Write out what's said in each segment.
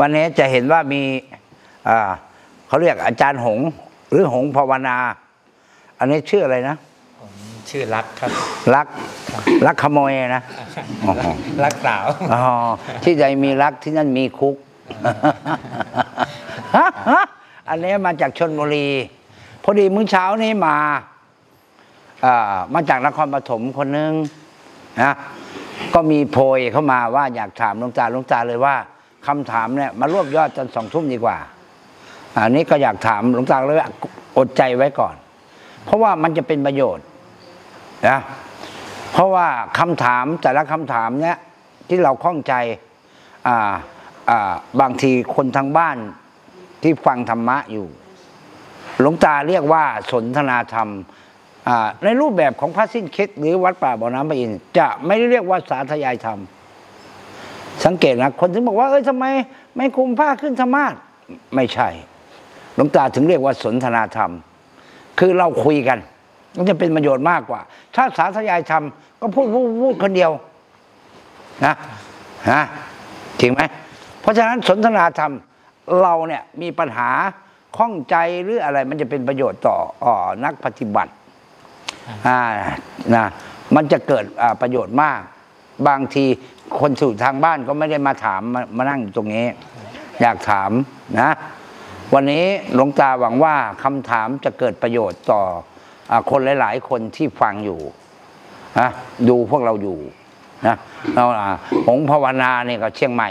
วันนี้จะเห็นว่ามีเขาเรียกอาจารย์หง หรือหงภาวนา อันนี้ชื่ออะไรนะชื่อรักครับ รักรักขโมยนะรักสาวอ๋อที่ใดมีรักที่นั่นมีคุก อันนี้มาจากชนบุรี พอดีมื้อเช้านี้มาอ่ามาจากนครปฐมคนนึง นะก็มีโพยเข้ามาว่าอยากถามหลวงตาหลวงตาเลยว่าคำถามเนี่ยมารวบยอดจนสองทุ่มดีกว่า อันนี้ก็อยากถามหลวงตาเลยอดใจไว้ก่อน เพราะว่ามันจะเป็นประโยชน์นะเพราะว่าคำถามแต่ละคำถามเนี่ยที่เราข้องใจอ่าอ่าบางทีคนทางบ้านที่ฟังธรรมะอยู่ หลวงตาเรียกว่าสนทนาธรรม ในรูปแบบของพระสิ้นคิดหรือวัดป่าบ่อน้ำพระอินทร์จะไม่ได้เรียกว่าสาธยายธรรม สังเกตนะคนถึงบอกว่าเอ้ยทำไม ไม่คุมผ้าขึ้นธรรมาสไม่ใช่หลวงตาถึงเรียกว่าสนทนาธรรม คือเราคุยกันมันจะเป็นประโยชน์มากกว่า ถ้าสาธยายธรรมก็พูดพูดคนเดียวนะฮะจริงไหมเพราะฉะนั้นสนทนาธรรมเราเนี่ยมีปัญหาข้องใจหรืออะไรมันจะเป็นประโยชน์ต่ออนักปฏิบัติ อ่านะมันจะเกิดอ่าประโยชน์มาก บางทีคนสู่ทางบ้านก็ไม่ได้มาถามมามานั่งอยู่ตรงนี้ อยากถามนะ วันนี้หลวงตาหวังว่าคำถามจะเกิดประโยชน์ต่ออาคนหลาย ๆ คนที่ฟังอยู่นะดูพวกเราอยู่นะเราอ่าหงส์ภาวนาเนี่ยก็เชียงใหม่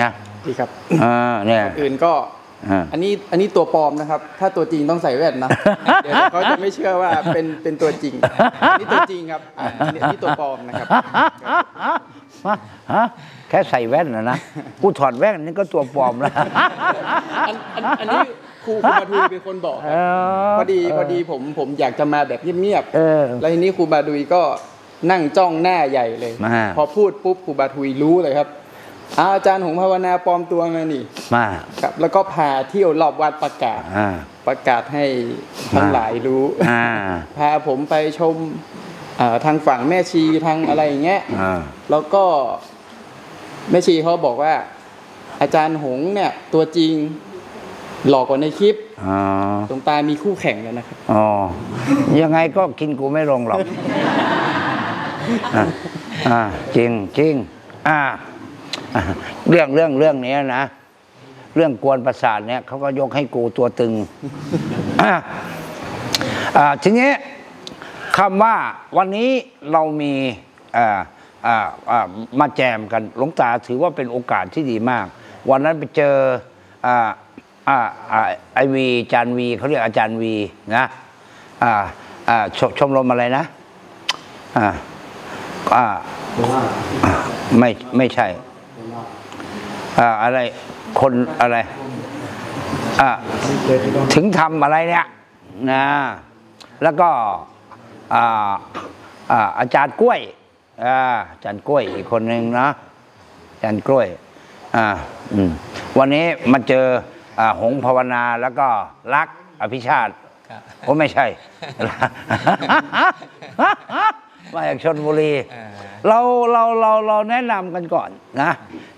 นะพี่ครับอ่าเนี่ยก่อนอื่นก็ อ่าอันนี้อันนี้ตัวปลอมนะครับ ถ้าตัวจริงต้องใส่แว่นนะเดี๋ยวเขาจะไม่เชื่อว่าเป็นเป็นตัวจริงอันนี่ตัวจริงครับอ่าอันนี้อันนี้ตัวปลอมนะครับฮะแค่ใส่แว่นนะนะกูถอดแว่นนี่ก็ตัวปลอมแล้วอันอันอันนี้ครูครูบาดุยเป็นคนบอกครับเออพอดีพอดีผมผมอยากจะมาแบบเงียบเออๆแล้วทีนี้ครูบาดุยก็นั่งจ้องหน้าใหญ่เลยมาพอพูดปุ๊บครูบาดุยรู้เลยครับ อ้าวอาจารย์หงส์ภาวนาปลอมตัวมานี่มาครับ แล้วก็พาเที่ยวรอบวัดประกาศอ่าประกาศให้ทั้งหลายรู้อ่าพาผมไปชมเอ่อทางฝั่งแม่ชีทางอะไรอย่างเงี้ยอ่าแล้วก็แม่ชีเขาบอกว่า อาจารย์หงส์เนี่ย ตัวจริงหลอกกว่าในคลิปอ๋อตรงตามีคู่แข่งแล้วนะครับอ๋อยังไงก็กินกูไม่ลงหรอกอ่าอ่าจริงจริงอ่าอ่า เรื่องเรื่องเรื่องนี้นะ เรื่องกวนประสาทเนี่ยเขาก็ยกให้กูตัวตึงอ่าทีนี้คำว่าวันนี้เรามีอ่าอ่ามาแจมกันหลวงตาถือว่าเป็นโอกาสที่ดีมาก วันนั้นไปเจออ่าอ่าไอวีอาจารย์วีเขาเรียกอาจารย์วีนะอ่าอ่าชชมรมอะไรนะอ่าอ่าไม่ไม่ใช่ อ่าอะไรคนอะไรอ่าถึงทำอะไรเนี่ยนะแล้วก็อ่าอ่าอาจารย์กล้วยอ่าอาจารย์กล้วยอีกคนหนึ่งนะอาจารย์กล้วยอ่าอืมวันนี้มาเจออ่าหงส์ภาวนาแล้วก็รักอภิชาติครับโอ้ไม่ใช่ มาจากชนบุรีอ่าเราเราเราเราแนะนำกันก่อนนะ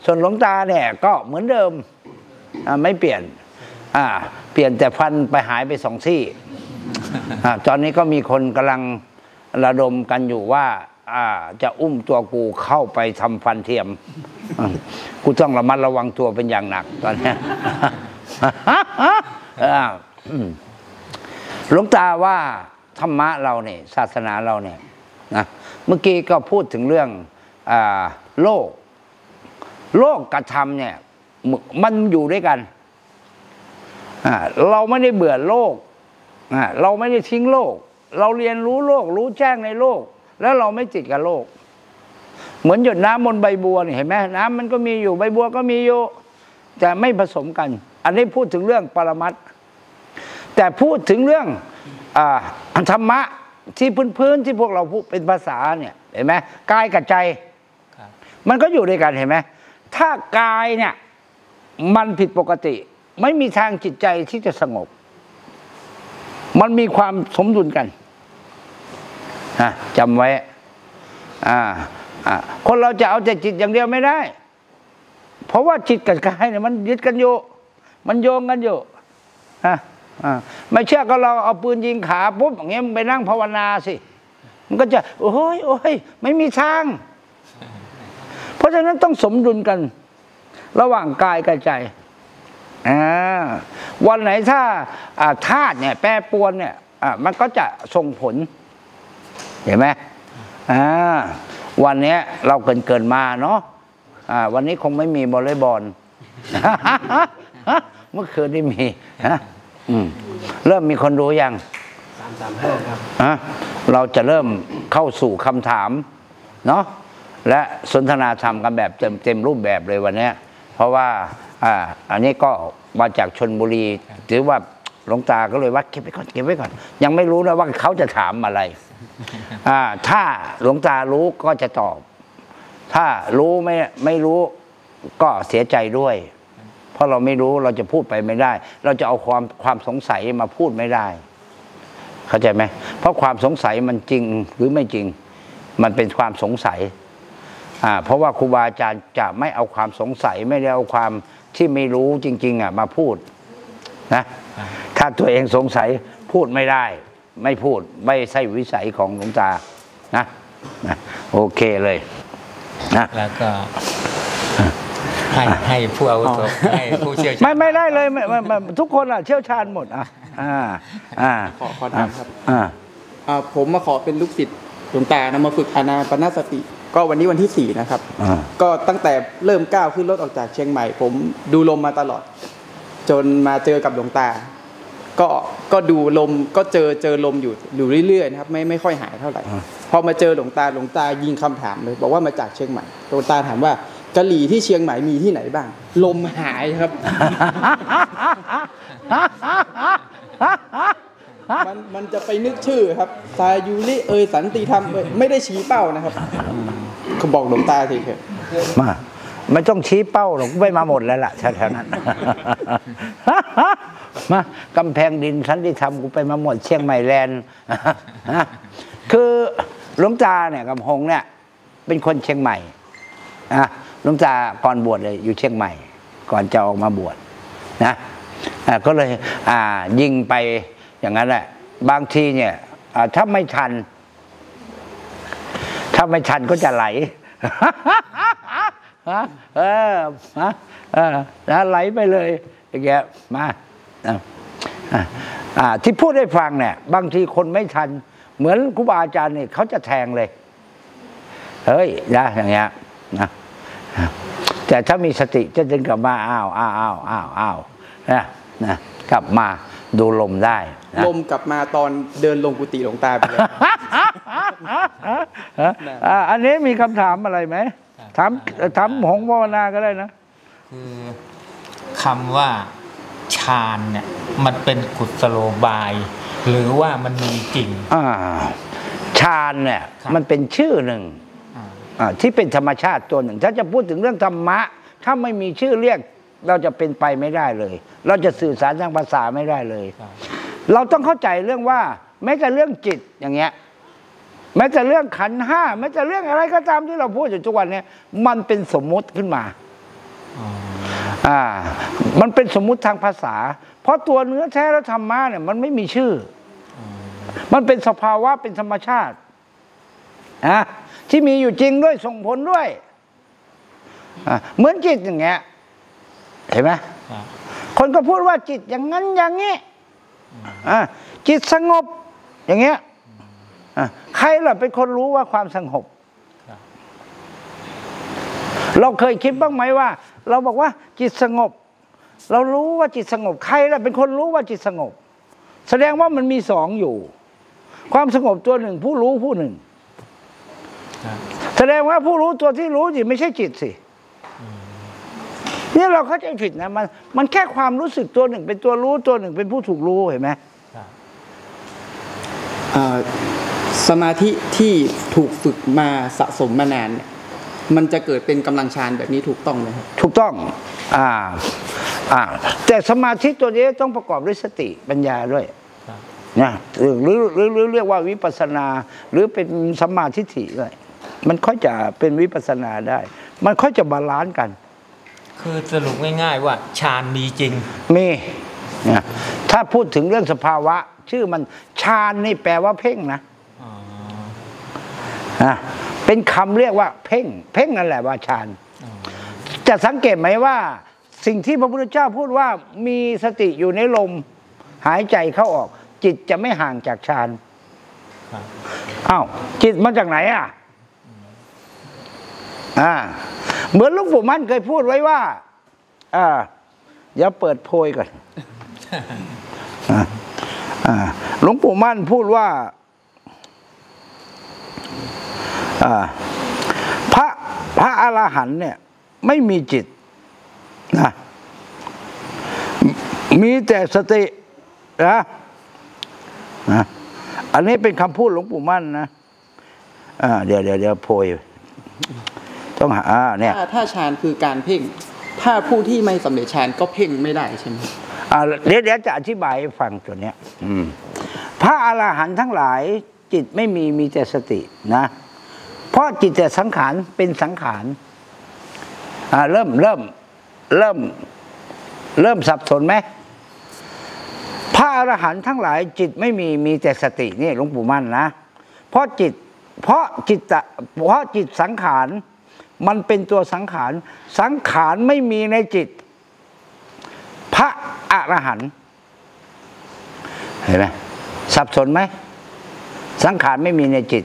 ส่วนหลวงตาเนี่ยก็เหมือนเดิมอ่าไม่เปลี่ยนอ่าเปลี่ยนแต่ฟันไปหายไปสองซี่อ่าตอนนี้ก็มีคนกำลังระดมกันอยู่ว่าอ่าจะอุ้มตัวกูเข้าไปทำฟันเทียมอืมกูต้องระมัดระวังตัวเป็นอย่างหนักตอนเนี้ยอ่าอืมหลวงตาว่าธรรมะเราเนี่ยศาสนาเราเนี่ย นะเมื่อกี้ก็พูดถึงเรื่องอโลก โลกกับธรรมเนี่ยมันอยู่ด้วยกัน เราไม่ได้เบื่อโลก เราไม่ได้ทิ้งโลก เราเรียนรู้โลก รู้แจ้งในโลก แล้วเราไม่ติดกับโลก เหมือนหยดน้ำบนใบบัวนี่เห็นไหมน้ำมันก็มีอยู่ใบบัวก็มีอยู่แต่ไม่ผสมกัน อันนี้พูดถึงเรื่องปรมัตถ์แต่พูดถึงเรื่องอธรรมะ ที่พื้นๆที่พวกเราพูดเป็นภาษาเนี่ยเห็นไหมกายกับใจครับมันก็อยู่ด้วยกันเห็นไหมถ้ากายเนี่ยมันผิดปกติ ไม่มีทางจิตใจที่จะสงบ มันมีความสมดุลกันนะจำไว้อ่าอ่าคนเราจะเอาแต่จิตอย่างเดียวไม่ได้ เพราะว่าจิตกับกายเนี่ยมันยึดกันอยู่ มันโยงกันอยู่อะอ่า ไม่เชื่อก็เราเอาปืนยิงขาปุ๊บอย่างเงี้ยมึงไปนั่งภาวนาสิ มันก็จะ โอ้ยโอ้ยไม่มีทาง เพราะฉะนั้นต้องสมดุลกัน ระหว่างกายกับใจวันไหนถ้าธาตุเนี่ยแปรปวนเนี่ยมันก็จะส่งผล เห็นไหมวันนี้เราเกินเกินมาเนาะวันนี้คงไม่มีบอลเลย์บอลเมื่อคืนนี่มีฮะ อืมเริ่มมีคนรู้ยังสามสามห้าครับฮะเราจะเริ่มเข้าสู่คำถามเนาะและสนทนาธรรมกันแบบเต็มเต็มรูปแบบเลยวันเนี้ยเพราะว่าอ่าอันนี้ก็มาจากชนบุรี ถือว่าหลวงตาก็เลยว่าเก็บไว้ก่อนเก็บไว้ก่อน ยังไม่รู้นะว่าเขาจะถามอะไรอ่าถ้าหลวงตารู้ก็จะตอบ ถ้ารู้ไม่ไม่รู้ก็เสียใจด้วย เพราะเราไม่รู้เราจะพูดไปไม่ได้ เราจะเอาความความสงสัยมาพูดไม่ได้ เข้าใจไหมเพราะความสงสัยมันจริงหรือไม่จริง มันเป็นความสงสัยอ่าเพราะว่าครูบาอาจารย์จะไม่เอาความสงสัยไม่ได้เอาความที่ไม่รู้จริง ๆอะมาพูดนะถ้าตัวเองสงสัยพูดไม่ได้ ไม่พูดไม่ใช่วิสัยของหลวงตานะนะโอเคเลยนะแล้วก็ ให้ให้ผู้อาวุโสให้ผู้เชี่ยวชาญไม่ไม่ได้เลยไม่ไม่ไม่ทุกคนอะเชี่ยวชาญหมดอะอ่าอ่าขอขอถามครับอ่าอ่าผมมาขอเป็นลูกศิษย์หลวงตานะมาฝึกอานาปนาสติ ก็วันนี้วันที่สี่นะครับอ่าก็ตั้งแต่เริ่มก้าวขึ้นรถออกจากเชียงใหม่ ผมดูลมมาตลอด จนมาเจอกับหลวงตา ก็ก็ดูลมก็เจอเจอลมอยู่อยู่เรื่อยๆนะครับไม่ไม่ค่อยหายเท่าไหร่พอมาเจอหลวงตาหลวงตายิงคำถามเลย บอกว่ามาจากเชียงใหม่หลวงตาถามว่า กะหรี่ที่เชียงใหม่มีที่ไหนบ้าง ลมหายครับ มันมันจะไปนึกชื่อครับซายูริเอยสันติธรรมเอยไม่ได้ชี้เป้านะครับเขาบอกหลวงตาทีเถอะมาไม่ต้องชี้เป้าหรอกไม่มาหมดแล้วล่ะแถวๆนั้นมากำแพงดินสันติธรรมกูไปมาหมดเชียงใหม่แลนด์คือหลวงตาเนี่ยกับหงเนี่ย เป็นคนเชียงใหม่อะห ลวงตาก่อนบวชเลยอยู่เชียงใหม่ ก่อนจะออกมาบวชนะก็เลยอ่ายิงไปอย่างนั้นแหละ บางทีเนี่ยถ้าไม่ทัน ถ้าไม่ทันก็จะไหลฮะเออฮะเออไหลไปเลยอย่างเงี้ยมาอะอะอ่าที่พูดให้ฟังเนี่ย บางทีคนไม่ทัน เหมือนครูบาอาจารย์เนี่ยเขาจะแทงเลย เฮ้ยนะอย่างเงี้ยนะ แต่ถ้ามีสติจะดึงกลับมาอ้าวอ้าวอ้าวอ้าวอ้าวนะนะกลับมาดูลมได้นะลมกลับมาตอนเดินลงกุฏิหลวงตาไปเลยอ่าอันนี้มีคำถามอะไรไหมถามถามหงภาวนาก็ได้นะ คือคำว่าฌานเนี่ยมันเป็นกุศโลบาย หรือว่ามันมีจริงอ่าฌานเนี่ยครับมันเป็นชื่อหนึ่งอ่าอ่า ที่เป็นธรรมชาติตัวหนึ่ง ถ้าจะพูดถึงเรื่องธรรมะ ถ้าไม่มีชื่อเรียกเราจะเป็นไปไม่ได้เลย เราจะสื่อสารทางภาษาไม่ได้เลยครับเราต้องเข้าใจเรื่องว่า แม้แต่เรื่องจิตอย่างเงี้ยแม้แต่เรื่องขันธ์ห้าแม้แต่เรื่องอะไรก็ตามที่เราพูดอยู่ทุกวันเนี้ยมันเป็นสมมุติขึ้นมาอ๋ออ่า มันเป็นสมมุติทางภาษา เพราะตัวเนื้อแท้และธรรมะเนี่ยมันไม่มีชื่อ มันเป็นสภาวะเป็นธรรมชาติอะ ที่มีอยู่จริงด้วยส่งผลด้วยอะเหมือนจิตอย่างเงี้ยเห็นไหมครับคนก็พูดว่าจิตอย่างนั้นอย่างนี้อะจิตสงบอย่างเงี้ยอะใครล่ะเป็นคนรู้ว่าความสงบครับเราเคยคิดบ้างไหมว่า เราบอกว่าจิตสงบ เรารู้ว่าจิตสงบ ใครล่ะเป็นคนรู้ว่าจิตสงบ แสดงว่ามันมีสองอยู่ ความสงบตัวหนึ่งผู้รู้ผู้หนึ่งครับ แสดงว่าผู้รู้ตัวที่รู้สิไม่ใช่จิตสิเนี่ยเราเข้าใจผิดนะมันมันแค่ความรู้สึกตัวหนึ่ง เป็นตัวรู้ตัวหนึ่งเป็นผู้ถูกรู้เห็นไหมครับอ่าสมาธิที่ถูกฝึกมาสะสมมานานเนี่ยมันจะเกิดเป็นกำลังฌานแบบนี้ถูกต้องไหมครับถูกต้องอ่าอ่าแต่สมาธิตัวนี้ต้องประกอบด้วยสติปัญญาด้วยครับนะหรือหรือหรือหรือเรียกว่าวิปัสสนา หรือเป็นสัมมาทิฏฐิด้วย มันค่อยจะเป็นวิปัสสนาได้ มันค่อยจะบาลานซ์กัน คือสรุปง่ายๆว่าฌานมีจริง มีนะถ้าพูดถึงเรื่องสภาวะ ชื่อมันฌานนี่แปลว่าเพ่งนะอ๋อนะเป็นคำเรียกว่าเพ่ง เพ่งนั่นแหละว่าฌานจะสังเกตไหมว่า สิ่งที่พระพุทธเจ้าพูดว่ามีสติอยู่ในลม หายใจเข้าออก จิตจะไม่ห่างจากฌานครับอ้าวจิตมาจากไหนอะ อ่าเหมือนหลุงปู่มั่นเคยพูดไว้ว่าอ่าเดี๋ยวเปิดโพยก่อนหลวงปู่มั่นพูดว่าพระพระอรหันเนี่ย ไม่มีจิตนะมีแต่สตินะนะอันนี้เป็นคำพูดหลวงปู่มั่นนะอ่าเดี๋ยวเดี๋ยวเดี๋ยวโพย ต้องหาอ่าเนี่ยถ้าถ้าฌานคือการเพ่ง ถ้าผู้ที่ไม่สำเร็จฌานก็เพ่งไม่ได้ใช่ไหมอ่าเดี๋ยวเดี๋ยวจะอธิบายให้ฟังตัวเนี้ยอืมพระอรหันต์ทั้งหลายจิตไม่มีมีแต่สตินะ เพราะจิตแต่สังขารเป็นสังขารอ่าเริ่มเริ่มเริ่มเริ่มสับสนไหมพระอรหันต์ทั้งหลายจิตไม่มีมีแต่สตินี่หลวงปู่มั่นนะ เพราะจิต เพราะจิตตะเพราะจิตสังขาร มันเป็นตัวสังขาร สังขารไม่มีในจิต พระอรหันต์เห็นไหมสับสนไหม สังขารไม่มีในจิต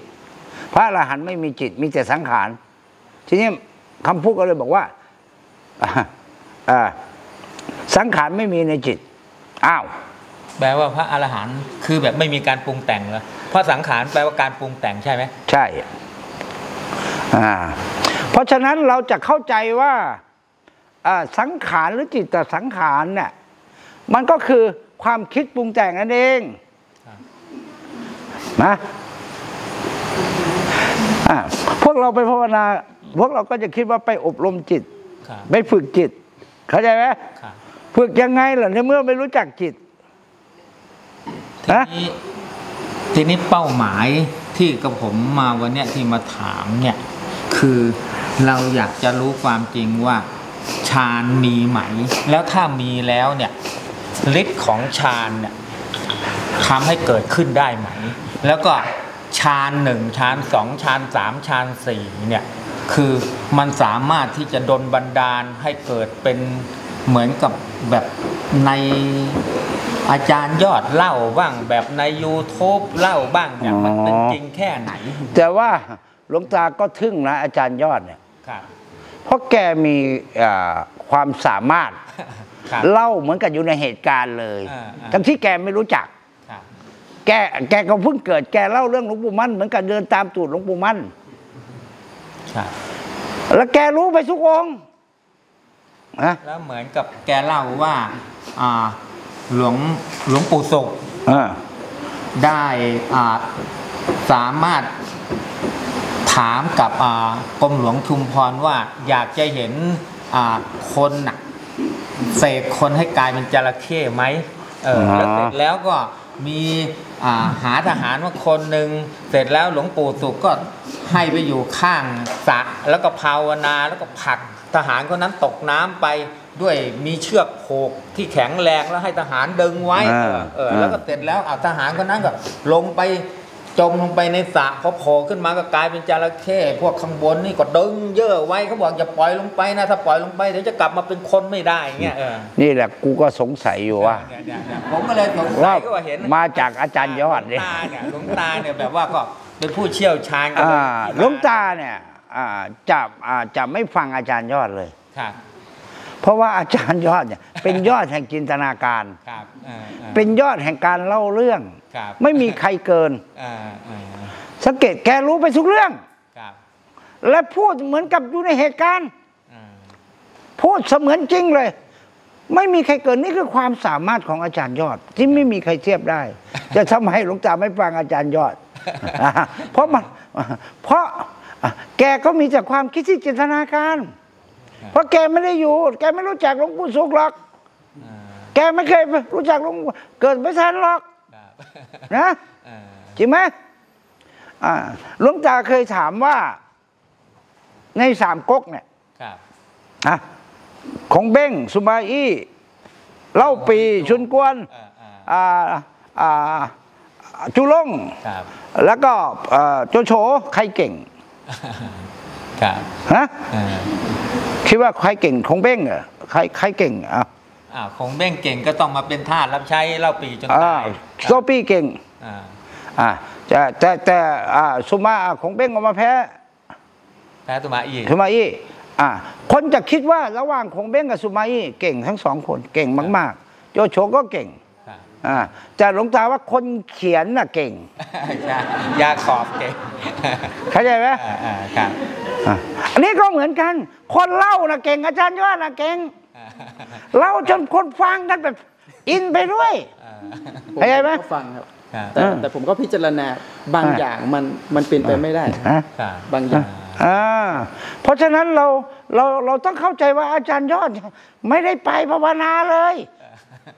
พระอรหันต์ไม่มีจิต มีแต่สังขาร ทีนี้คำพูดก็เลยบอกว่าอ่าอ่าสังขารไม่มีในจิต อ้าว แปลว่าพระอรหันต์คือแบบไม่มีการปรุงแต่งเหรอเพราะสังขารแปลว่าการปรุงแต่งใช่ไหม ใช่ อ่า เพราะฉะนั้นเราจะเข้าใจว่าอ่าสังขารหรือจิตตสังขารเนี่ยมันก็คือความคิดปรุงแต่งนั่นเองนะอ่าพวกเราไปภาวนา พวกเราก็จะคิดว่าไปอบรมจิตครับไปฝึกจิต เข้าใจไหมครับฝึกยังไงล่ะในเมื่อไม่รู้จักจิตทีฮะนี้ทีนี้เป้าหมายที่กับผมมาวันเนี้ยที่มาถามเนี่ย คือ เราอยากจะรู้ความจริงว่าฌานมีไหม แล้วถ้ามีแล้วเนี่ยฤทธิ์ของฌานเนี่ยทำให้เกิดขึ้นได้ไหม แล้วก็ฌานหนึ่งฌานสองฌานสามฌานสี่เนี่ยคือมันสามารถที่จะดลบันดาลให้เกิดเป็นเหมือนกับแบบในอาจารย์ยอดเล่าบ้างแบบใน YouTube เล่าบ้างเนี่ยมันเป็นจริงแค่ไหน แต่ว่าหลวงตาก็ทึ่งนะอาจารย์ยอดเนี่ย เพราะแกมีอ่าความสามารถครับเล่าเหมือนกับอยู่ในเหตุการณ์เลยอ่าอ่าทั้งที่แกไม่รู้จักครับแกแกก็เพิ่งเกิดแกเล่าเรื่องหลวงปู่มั่นเหมือนกับเดินตามตูดหลวงปู่มั่นครับแล้วแกรู้ไปทุกองค์นะแล้วเหมือนกับแกเล่าว่าอ่าหลวงหลวงปู่ศุกร์อ่าได้อ่าสามารถ ถามกับอ่ากรมหลวงชุมพรว่าอยากจะเห็นอ่าคนน่ะเสกคนให้กลายเป็นจระเข้ไหมเออแล้วเสร็จแล้วก็มีอ่าหาทหารมาคนหนึ่งเสร็จแล้วหลวงปู่สุกก็ให้ไปอยู่ข้างสระแล้วก็ภาวนาแล้วก็ผลักทหารคนนั้นตกน้ำไปด้วยมีเชือกโผกที่แข็งแรงแล้วให้ทหารดึงไว้เออเออแล้วก็เสร็จแล้วเอาทหารคนนั้นก็ลงไป จมลงไปในสระพอโผล่ขึ้นมาก็กลายเป็นจระเข้พวกข้างบนนี่ก็ดึงเยอะไว้เขาบอกอย่าปล่อยลงไปนะถ้าปล่อยลงไปเดี๋ยวจะกลับมาเป็นคนไม่ได้เงี้ยเออนี่แหละกูก็สงสัยอยู่ว่าเนี่ยเนี่ยเนี่ยผมก็เลยสงสัว่ายก็ว่าเห็นมาจากอาจารย์ยอดหลเนี่วยงตาเนี่ยหลวงตาเนี่ยแบบว่าก็เป็นผู้เชี่ยวชาญกับอ่าหลวงตาเนี่ยอ่าจะอ่าจะไม่ฟังอาจารย์ยอดเลยครับเพราะว่าอาจารย์ยอดเนี่ยเป็นยอดแห่งจินตนาการครับเออออเป็นยอดแห่งการเล่าเรื่องครับ ไม่มีใครเกินเออเออสังเกตแกรู้ไปทุกเรื่องครับและพูดเหมือนกับอยู่ในเหตุการณ์เออพูดเสมือนจริงเลย ไม่มีใครเกินนี่คือความสามารถของอาจารย์ยอด ที่ไม่มีใครเทียบได้ จะทำให้หลวงตาไม่ฟังอาจารย์ยอด เพราะมันเพราะแกก็มีแต่ความคิดที่จินตนาการ เพราะแกไม่ได้อยู่ แกไม่รู้จักหลวงปู่สุขหรอกเออแกไม่เคยรู้จักหลวงปู่เกิดไม่ทันหรอกครับ นะเออจริงไหมอ่าหลวงตาเคยถามว่า ในสามก๊กเนี่ยครับนะของเบ้งสุมาอี้เล่าปีชุนกวนเออเอออ่าอ่าจุลงครับแล้วก็เอ่อโจโฉใครเก่งครับฮะเออคิดว่าใครเก่งของเบ้งเหรอใครใครเก่งอะ อ้าวคงเบ้งเก่งก็ต้องมาเป็นทาสรับใช้เล่าปีจนอ่าตายโซปี้เก่งอ่าอ่าแต่แต่แต่อ่าสุมาของเบ้งออกมาแพ้แพ้ตุมาอีกสุมาอี้อ่าคนจะคิดว่าระหว่างของเบ้งกับสุมาอี้เก่งทั้งสองคนเก่งมาก ๆโจโฉก็เก่งครับอ่าแต่หลวงตาว่าคนเขียนน่ะเก่งใช่ยาขอบเก่งเข้าใจไหมอ่าอ่าครับอะอันนี้ก็เหมือนกัน คนเล่านะเก่งอาจารย์ยอดนะเก่งอ่า เล่าจนคนฟังกันแบบอินไปด้วยอ่าผมเข้าใจไหมก็ฟังครับครับแต่เออแต่ผมก็พิจารณาบางอ่าอย่างมันมันเป็นไปไม่ได้ฮะครับบางอย่างอ่าเพราะฉะนั้นเราเราเราต้องเข้าใจว่าอาจารย์ยอด ไม่ได้ไปภาวนาเลย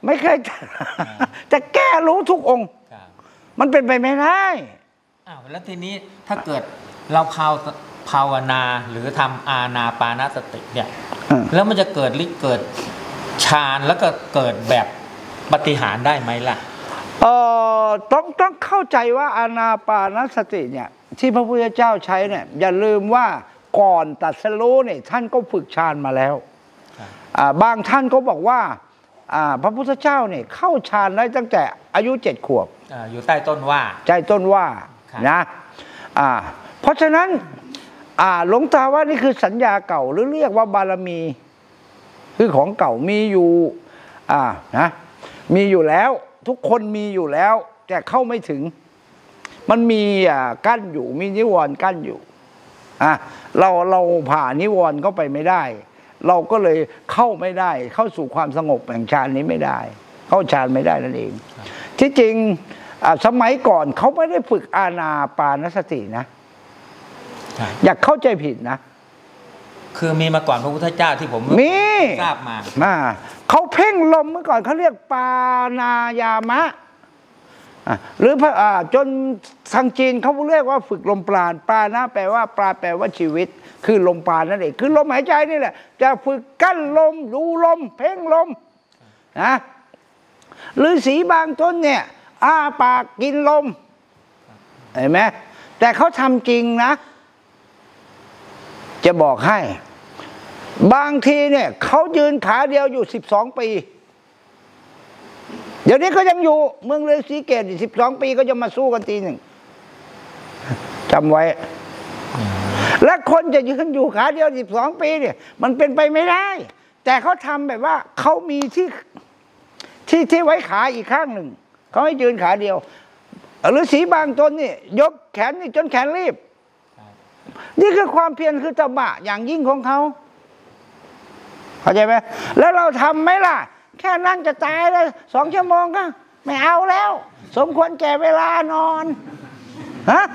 ไม่เคยจะแก้รู้ทุกองค์ครับมันเป็นไปไม่ได้อ้าวแล้วทีนี้ถ้าเกิดเราภาว ภาวนาหรือทำอาณาปานสติเนี่ยอืมแล้วมันจะเกิดฤทธิ์เกิดฌานแล้วก็เกิดแบบปฏิหารย์ได้ไหมล่ะเอ่อต้องต้องเข้าใจว่าอานาปานสติเนี่ยที่พระพุทธเจ้าใช้เนี่ยอย่าลืมว่าก่อนตรัสรู้เนี่ยท่านก็ฝึกฌานมาแล้วครับอ่าบางท่านก็บอกว่าอ่าพระพุทธเจ้าเนี่ยเข้าฌานได้ตั้งแต่อายุเจ็ดขวบอ่าอยู่ใต้ต้นว่าใจต้นว่าครับนะอ่าเพราะฉะนั้น อ่าหลวงตาว่านี่คือสัญญาเก่าหรือเรียกว่าบารมี คือของเก่ามีอยู่ อ่านะมีอยู่แล้ว ทุกคนมีอยู่แล้ว แต่เข้าไม่ถึง มันมีอ่ากั้นอยู่ มีนิวรณ์กั้นอยู่อะเราเราผ่านิวรณ์เข้าไปไม่ได้ เราก็เลยเข้าไม่ได้ เข้าสู่ความสงบแห่งฌานนี้ไม่ได้ เข้าฌานไม่ได้นั่นเอง ที่จริงอะสมัยก่อนเขาไม่ได้ฝึกอาณาปานสตินะครับ อยากเข้าใจผิดนะ คือมีมาก่อนพระพุทธเจ้าที่ผมมีทราบมามาเขาเพ่งลมเมื่อก่อนเขาเรียกปานายามะอะหรือพระอ่าจนทางจีนเขาเรียกว่าฝึกลมปราณปรานะแปลว่าปราแปลว่าชีวิต คือลมปราณนั่นเองคือลมหายใจนี่แหละ จะฝึกกั้นลมดูลม เพ่งลมนะหรือสีบางต้นเนี่ยอ้าปากกินลมเห็นไหมแต่เขาทำจริงนะ จะบอกให้ บางทีเนี่ยเขายืนขาเดียวอยู่สิบสองปี เดี๋ยวนี้ก็ยังอยู่ เมืองเลยสีเกตสิบสองปีก็จะมาสู้กันทีหนึ่งจำไว้ และคนจะยืนอยู่ขาเดียวสิบสองปีเนี่ย มันเป็นไปไม่ได้ แต่เขาทำแบบว่าเขามีที่ที่ที่ไว้ขาอีกข้างหนึ่งเขาให้ยืนขาเดียวหรือสีบางตนนี่ยกแขนนี่จนแขนรีบ นี่คือความเพียรคือตบะอย่างยิ่งของเขาเข้าใจไหมแล้วเราทำไหมล่ะ แค่นั่งจะตายเลยสองชั่วโมงก็ไม่เอาแล้ว สมควรแก่เวลานอนฮะ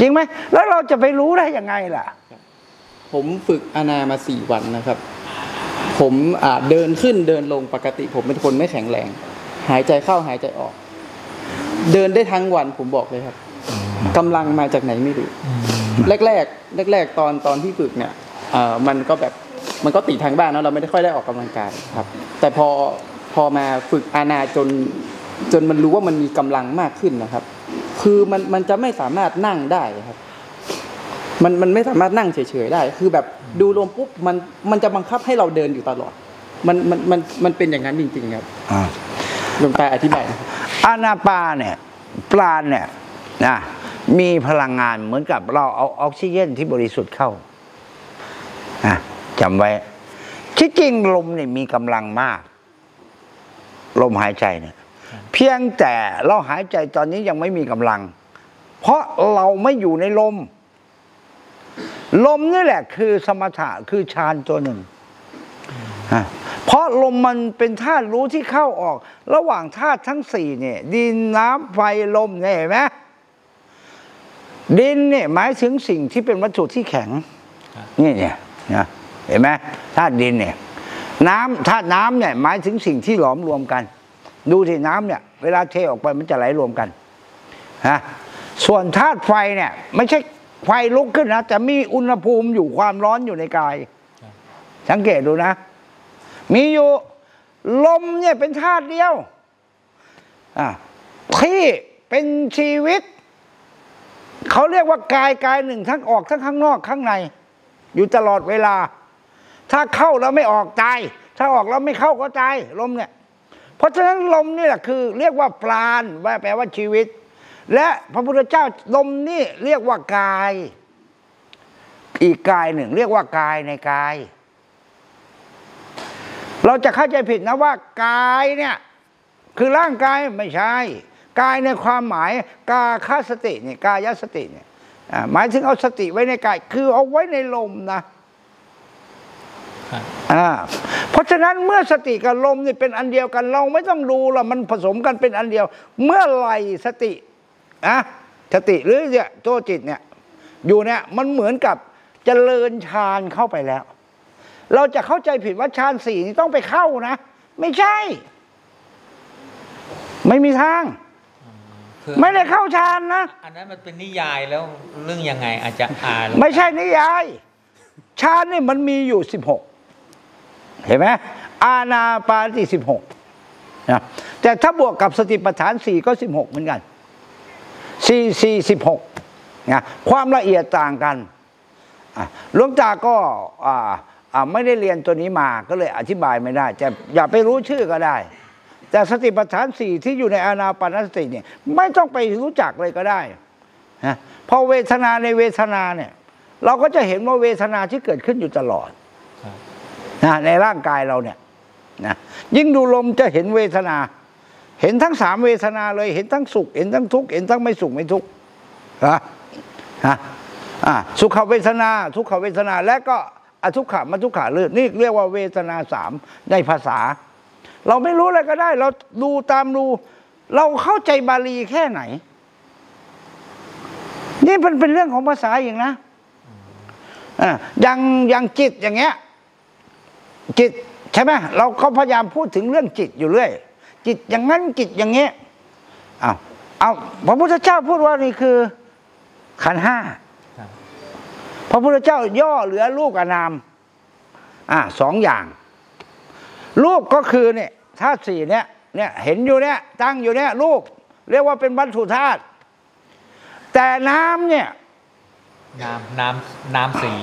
จริงไหมแล้วเราจะไปรู้ได้ยังไงล่ะ ผมฝึกอานามาสี่วันนะครับ ผมเดินขึ้นเดินลงปกติ ผมเป็นคนไม่แข็งแรง หายใจเข้าหายใจออก เดินได้ทั้งวันผมบอกเลยครับกำลังมาจากไหนไม่รู้ แรกแรกแรกแรกๆตอนตอนที่ฝึกเนี่ยเอ่อมันก็แบบมันก็ติดทางบ้านเนอะเราไม่ได้ค่อยได้ออกกำลังกายครับ แต่พอพอมาฝึกอานาจนจนมันรู้ว่ามันมีกำลังมากขึ้นนะครับ คือมันมันจะไม่สามารถนั่งได้ครับ มันมันไม่สามารถนั่งเฉยๆได้ คือแบบดูลมปุ๊บมันมันจะบังคับให้เราเดินอยู่ตลอด มันมันมันมันเป็นอย่างนั้นจริง ๆ ครับหลวงตาอธิบายนะครับอานาปาเนี่ยปราณเนี่ยนะ มีพลังงานเหมือนกับเราเอาออกซิเจนที่บริสุทธิ์เข้านะจำไว้ที่จริงลมเนี่ยมีกำลังมาก ลมหายใจเนี่ยเพียงแต่เราหายใจตอนนี้ยังไม่มีกำลัง เพราะเราไม่อยู่ในลม ลมนี่แหละคือสมถะคือฌานตัวหนึ่งเพราะลมมันเป็นธาตุรู้ที่เข้าออก ระหว่างธาตุทั้งสี่เนี่ย ดินน้ำไฟลมเนี่ยเห็นไหม ดินเนี่ยหมายถึงสิ่งที่เป็นวัตถุที่แข็งครับนี่เนี่ยนะเห็นไหมธาตุดินเนี่ย น้ำธาตุน้ำเนี่ยหมายถึงสิ่งที่หลอมรวมกัน ดูที่น้ำเนี่ย เวลาเทออกไปมันจะไหลรวมกันฮะส่วนธาตุไฟเนี่ยไม่ใช่ไฟลุกขึ้นนะแต่มีอุณหภูมิอยู่ความร้อนอยู่ในกาย สังเกตดูนะ มีอยู่ลมเนี่ยเป็นธาตุเดียวอะที่เป็นชีวิต เขาเรียกว่ากายกายหนึ่งทั้งออกทั้งข้างนอกข้างใน อยู่ตลอดเวลา ถ้าเข้าแล้วไม่ออกตายถ้าออกแล้วไม่เข้าก็ตายลมเนี่ย เพราะฉะนั้นลมนี่แหละคือ เรียกว่าปราณแปลว่าชีวิต และพระพุทธเจ้าลมนี่เรียกว่ากาย อีกกายหนึ่ง เรียกว่ากายในกาย เราจะเข้าใจผิดนะว่ากายเนี่ย คือร่างกายไม่ใช่ กายในความหมายกาคาสติเนี่ยกายสติเนี่ยอ่าหมายถึงเอาสติไว้ในกาย คือเอาไว้ในลมนะครับอ่าเพราะฉะนั้นเมื่อสติกับลมนี่เป็นอันเดียวกัน เราไม่ต้องดูหรอกมันผสมกันเป็นอันเดียว เมื่อไหร่สติอะสติหรือเนี่ยตัวจิตเนี่ยอยู่เนี่ยมันเหมือนกับเจริญฌานเข้าไปแล้ว เราจะเข้าใจผิดว่าฌานสี่นี่ต้องไปเข้านะ ไม่ใช่ ไม่มีทาง คือไม่ได้เข้าฌานนะอันนั้นมันเป็นนิยายแล้วเรื่องยังไงอาจจะอ่านไม่ใช่นิยายฌานนี่มันมีอยู่สิบหกเห็นไหมอาณาปานสติสิบหกนะแต่ถ้าบวกกับสติปัฏฐานสี่ก็สิบหกเหมือนกันสี่สี่สิบหกนะความละเอียดต่างกันอะหลวงตาก็อ่าอ่าไม่ได้เรียนตัวนี้มาก็เลยอธิบายไม่ได้แต่อย่าไปรู้ชื่อก็ได้ แต่สติปัฏฐานสี่ที่อยู่ในอานาปานสติเนี่ยไม่ต้องไปรู้จักเลยก็ได้นะพอเวทนาในเวทนาเนี่ย เราก็จะเห็นว่าเวทนาที่เกิดขึ้นอยู่ตลอดนะในร่างกายเราเนี่ยนะยิ่งดูลมจะเห็นเวทนา เห็นทั้งสามเวทนาเลยเห็นทั้งสุข เห็นทั้งทุกข์เห็นทั้งไม่สุขไม่ทุกข์นะนะสุขเวทนา ทุกขเวทนาและก็อทุกขมทุกขาเลือดนี่เรียกว่าเวทนาสามในภาษา เราไม่รู้อะไรก็ได้ เราดูตามดู เราเข้าใจบาลีแค่ไหน นี่มันเป็นเรื่องของภาษาอย่างนะอะอย่างอย่างจิตอย่างเงี้ย จิตใช่ไหมเราก็พยายามพูดถึงเรื่องจิตอยู่เรื่อย จิตอย่างนั้นจิตอย่างเงี้ยเอาเอาพระพุทธเจ้าพูดว่านี่คือ ขันธ์ห้าครับพระพุทธเจ้าย่อเหลือรูปกับนามอ่าสองอย่างรูปก็คือเนี่ย ธาตุสี่เนี่ยเนี่ยเห็นอยู่เนี่ยตั้งอยู่เนี่ยรูปเรียกว่าเป็นวัตถุธาตุแต่น้ำเนี่ยน้ำน้ำน้ำสี่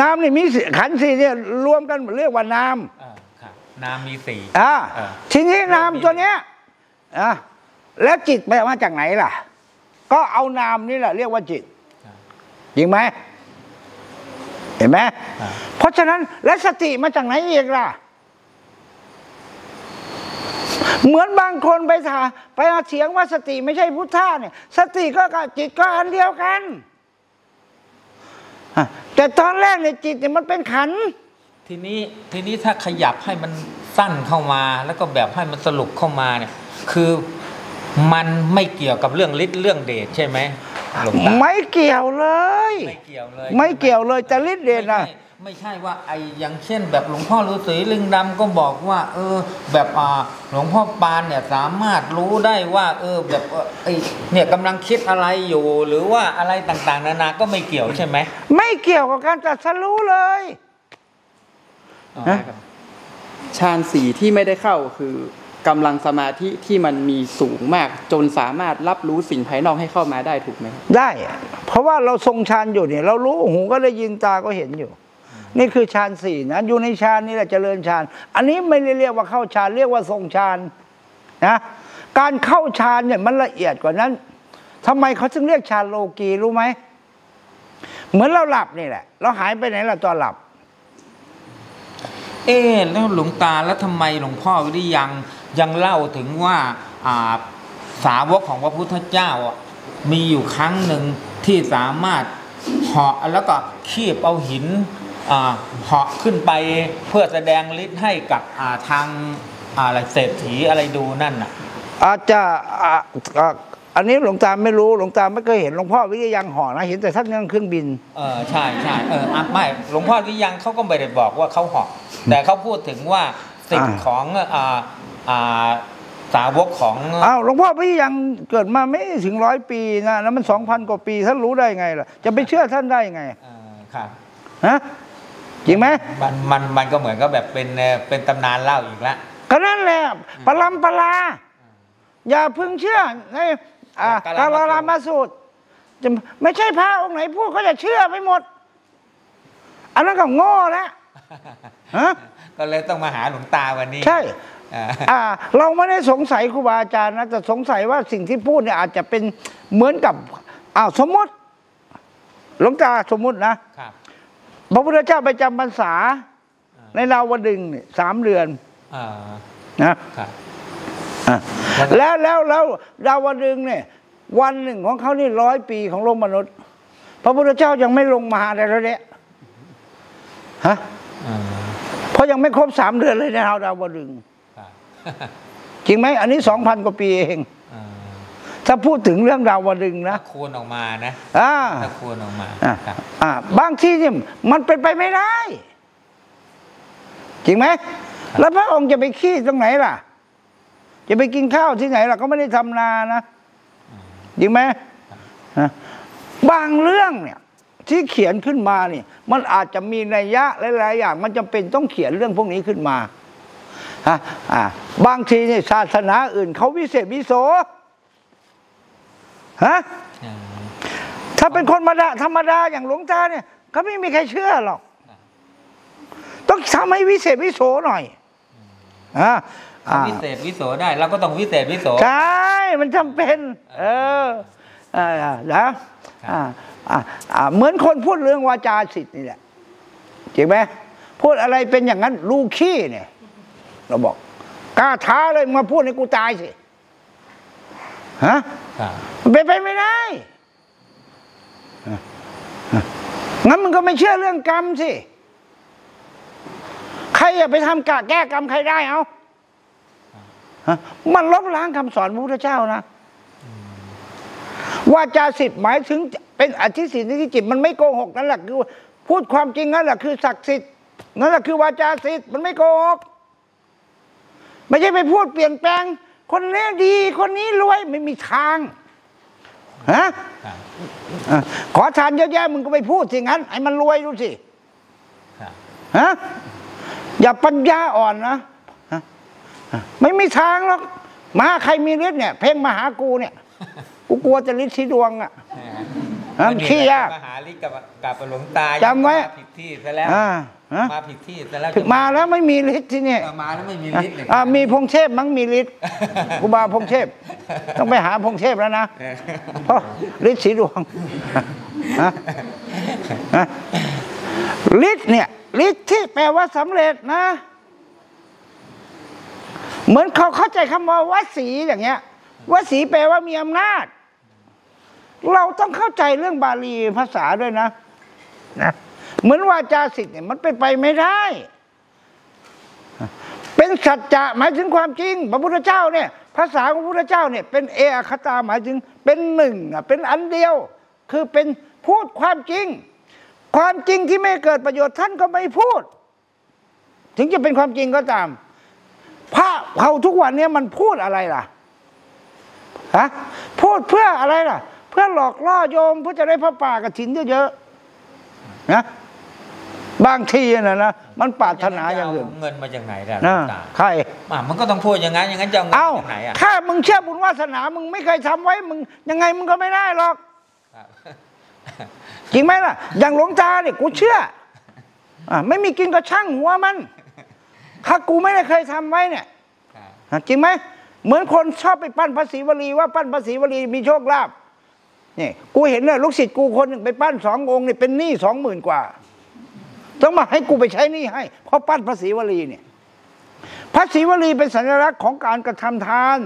น้ำนี่มีสี่ขันธ์สี่เนี่ยรวมกันเรียกว่าน้เออครับน้ำมีสี่ำอ่าเออทีนี้น้ำตัวเนี้ยอะแล้วจิตไปมาจากไหนล่ะ ก็เอานามนี่แหละเรียกว่าจิตครับจริงไหมเห็นไหมครับเพราะฉะนั้นและสติมาจากไหนอีกล่ะ เหมือนบางคนไปถาไปเอาเถียงว่าสติไม่ใช่พุทธะเนี่ย สติก็กับจิตก็อันเดียวกันอะแต่ตอนแรกเนี่ยจิตเนี่ยมันเป็นขันธ์ทีนี้ทีนี้ถ้าขยับให้มันสั้นเข้ามา แล้วก็แบบให้มันสรุปเข้ามาเนี่ย คือมันไม่เกี่ยวกับเรื่องฤทธิ์เรื่องเดชใช่ไหมหลวงตาไม่เกี่ยวเลย ไม่เกี่ยวเลย ไม่เกี่ยวเลยแต่ฤทธิ์เดชไม่นะใช่ ไม่ใช่ว่าไออย่างเช่น แบบหลวงพ่อฤาษีลิงดำก็บอกว่า เออ แบบอ่าหลวงพ่อปานเนี่ยสามารถรู้ได้ว่า เออแบบเออไอเนี่ยกำลังคิดอะไรอยู่ หรือว่าอะไรต่างๆ นานาก็ไม่เกี่ยวใช่ไหมไม่เกี่ยวกับการตรัดสรู้เลยอ๋อฮะฌานสี่ที่ไม่ได้เข้าคือกำลังสมาธิที่มันมีสูงมาก จนสามารถรับรู้สิ่งภายนอกให้เข้ามาได้ถูกไหมได้ เพราะว่าเราทรงฌานอยู่เนี่ย เรารู้หูก็ได้ยินตาก็เห็นอยู่ นี่คือฌานสี่นะอยู่ในฌานนี่แหละเจริญฌานอันนี้ไม่ได้เรียกว่าเข้าฌานเรียกว่าทรงฌานนะการเข้าฌานเนี่ยมันละเอียดกว่านั้นทำไมเขาถึงเรียกฌานโลกีรู้ไหมเหมือนเราหลับนี่แหละ เราหายไปไหนล่ะตอนหลับ เอ๊แล้วหลวงตาแล้วทำไมหลวงพ่อวิริยังยังเล่าถึงว่าอ่าสาวกของพระพุทธเจ้าอะมีอยู่ครั้งหนึ่งที่สามารถเหาะแล้วก็คีบเอาหิน เหาะขึ้นไปเพื่อแสดงฤทธิ์ให้กับอ่าทางอะไรเศรษฐีอะไรดูนั่นน่ะ อาจจะอ่าอ่าอันนี้หลวงตาไม่รู้หลวงตาไม่เคยเห็นหลวงพ่อวิริยังห่อนะเห็นแต่ท่านนั่งเครื่องบินเออใช่ใช่เอออะไม่หลวงพ่อวิริยังเขาก็ไม่ได้บอกว่าเขาเหาะแต่เขาพูดถึงว่าสิ่งอ่าของอ่าอ่าสาวกของอ้าวหลวงพ่อพี่ยังเกิดมาไม่ถึงร้อยปีนะแล้วมันสองพันกว่าปีท่านรู้ได้ไงล่ะ จะไปเชื่อท่านได้ไงเอ่อครับฮะ จริงไหมมันมันมันก็เหมือนกับแบบเป็นเอ่อเป็นตำนานเล่าอีกแล้วก็นั่นแหละปลำปลา อย่าพึงเชื่อในอ่ากาการลาลามาสูตรจะไม่ใช่พระองค์ไหนพูดก็จะเชื่อไปหมด อันนั้นก็โง่แล้วฮะก็เลยต้องมาหาหลวงตาวันนี้ ใช่อ่าอ่าเราไม่ได้สงสัยครูบาอาจารย์นะแต่สงสัยว่าสิ่งที่พูดเนี่ยอาจจะเป็นเหมือนกับอ้าวสมมติ หลวงตาสมมตินะครับ พระพุทธเจ้าไปจำพรรษา ในราวดึงส์เนี่ยสามเดือนอ่านะครับอะแล้วแล้วแล้วดาวดึงส์เนี่ย วันหนึ่งของเขานี่ร้อยปีของโลกมนุษย์ พระพุทธเจ้ายังไม่ลงมาเลยแล้วเนี่ยฮะอ่าเพราะยังไม่ครบสามเดือนเลยในดาวดาวดึงส์ครับจริงไหมอันนี้สองพันกว่าปีเองอ่า ถ้าพูดถึงเรื่องดาวดึงส์นะถ้าคูณออกมานะอ่าถ้าคูณออกมาอ่าครับอ่าบางที่เนี่ยมันเป็นไปไม่ได้ จริงไหมแล้วพระองค์จะไปขี้ตรงไหนล่ะ จะไปกินข้าวที่ไหนล่ะ ก็ไม่ได้ทำนานะจริงไหมฮะบางเรื่องเนี่ย ที่เขียนขึ้นมาเนี่ยมันอาจจะมีนัยยะหลายๆอย่าง มันจำเป็นต้องเขียนเรื่องพวกนี้ขึ้นมาฮะอ่าบางทีเนี่ยศาสนาอื่นเขาวิเศษวิโส ฮะอ่าถ้าเป็นคนธรรมดาธรรมดาอย่างหลวงตาเนี่ยก็ไม่มีใครเชื่อหรอก ต้องทำให้วิเศษวิโสหน่อยอ่าเขาวิเศษวิโสได้เราก็ต้องวิเศษวิโสใช่มันจำเป็น เอออ่านะอ่าอ่าอ่าเหมือนคนพูดเรื่องวาจาสิทธิ์นี่แหละจริงไหมพูดอะไรเป็นอย่างนั้นลูกขี้เนี่ย เราบอกกล้าท้าเลยมึงมาพูดให้กูตายสิ ฮะครับมันเป็นไปไม่ได้งั้นมึงก็ไม่เชื่อเรื่องกรรมสิ ใครอย่าไปทำกะแก้กรรมใครได้เอาฮะมันลบล้างคำสอนพระพุทธเจ้านะวาจาสิทธิ์หมายถึงเป็นอธิสิทธิ์ที่จิตมันไม่โกหกนั่นแหละคือ พูดความจริงนั่นแหละคือศักดิ์สิทธิ์นั่นแหละคือวาจาสิทธิ์มันไม่โกหกไม่ใช่ไปพูดเปลี่ยนแปลง คนนี้ดีคนนี้รวยไม่มีทางฮะครับอะขอทานเยอะแยะมึงก็ไปพูดสิงั้นให้มันรวยดูสิครับฮะอย่าปัญญาอ่อนนะฮะฮะไม่มีทางหรอกมาใครมีฤทธิ์เนี่ย เพ่งมาหากูเนี่ย กูกลัวจะฤทธิ์สีดวงอะฮะ มันขี้ยากมหาลิกับกับหลวงตาจำไว้มาผิดที่ซะแล้วอ่าฮะมาผิดที่ซะแล้วถึงมาแล้วไม่มีฤทธิ์ที่เนี่ยเออมาแล้วไม่มีฤทธิ์เลยอะมีพงเทพมั้งมีฤทธิ์กูบาพงเทพ ต้องไปหาพงเทพแล้วนะเพราะฤทธิ์สีดวงฮะฮะฤทธิ์เนี่ยฤทธิ์ที่แปลว่าสำเร็จนะ เหมือนเขาเข้าใจคำว่าวสีอย่างเงี้ยวสีแปลว่ามีอำนาจ เราต้องเข้าใจเรื่องบาลีภาษาด้วยนะนะเหมือนวาจาสิทธิ์เนี่ยมันเป็นไปไม่ได้ เป็นสัจจะหมายถึงความจริง พระพุทธเจ้าเนี่ย ภาษาของพระพุทธเจ้าเนี่ยเป็นเออคตาหมายถึงเป็นหนึ่งอะเป็นอันเดียว คือเป็นพูดความจริง ความจริงที่ไม่เกิดประโยชน์ท่านก็ไม่พูด ถึงจะเป็นความจริงก็ตาม พระเขาทุกวันเนี้มันพูดอะไรล่ะฮะพูดเพื่ออะไรล่ะ เพื่อหลอกล่อโยมเพื่อจะได้พระป่ากระถินเยอะๆนะบางทีนะนะมันปรารถนาอย่างอื่นเงินมาจากไหนล่ะหลวนะงตาใครอะมันก็ต้องพูดอย่างนั้นอย่างนั้นจะเอาเงินเอ้ามาจากไหนอะถ้ามึงเชื่อบุญวาสนา มึงไม่เคยทำไว้มึงยังไงมึงก็ไม่ได้หรอกครับจริงไหมล่ะ อย่างหลวงตาเนี่ยกูเชื่ออะไม่มีกินก็ช่างหัวมัน ถ้ากูไม่ได้เคยทำไว้เนี่ยครับอะจริงไหมเหมือนคนชอบไปปั้นพระศรีวลีว่าปั้นพระศรีวลีมีโชคลาภ นี่กูเห็นเนี่ยลูกศิษย์กูคนหนึ่งไปปั้นสององค์เนี่ยเป็นหนี้สองหมื่นกว่า ต้องมาให้กูไปใช้หนี้ให้ เพราะปั้นพระศรีวลีเนี่ยพระศรีวลีเป็นสัญลักษณ์ของการกระทำทาน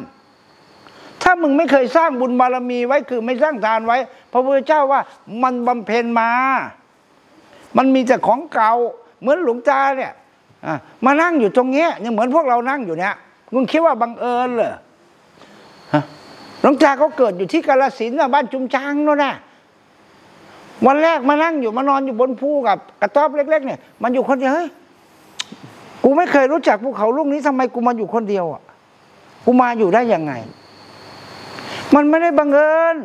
ถ้ามึงไม่เคยสร้างบุญบารมีไว้คือไม่สร้างทานไว้ พระพุทธเจ้าว่ามันบำเพ็ญมา มันมีแต่ของเก่าเหมือนหลวงตาเนี่ยอมานั่งอยู่ตรงเนี้ยยังเหมือนพวกเรานั่งอยู่เนี่ยมึงคิดว่าบังเอิญเหรอ ลวงตาเขาเกิดอยู่ที่กาลสินนะบ้านจุมช้างโน่นนะวันแรกมานั่งอยู่มานอนอยู่บนภูกับกระต๊อบเล็ก ๆ เนี่ย มันอยู่คนเดียวเฮ้ยกูไม่เคยรู้จักภูเขาลูกนี้ทำไมกูมาอยู่คนเดียวอะกูมาอยู่ได้ยังไง มันไม่ได้บังเอิญ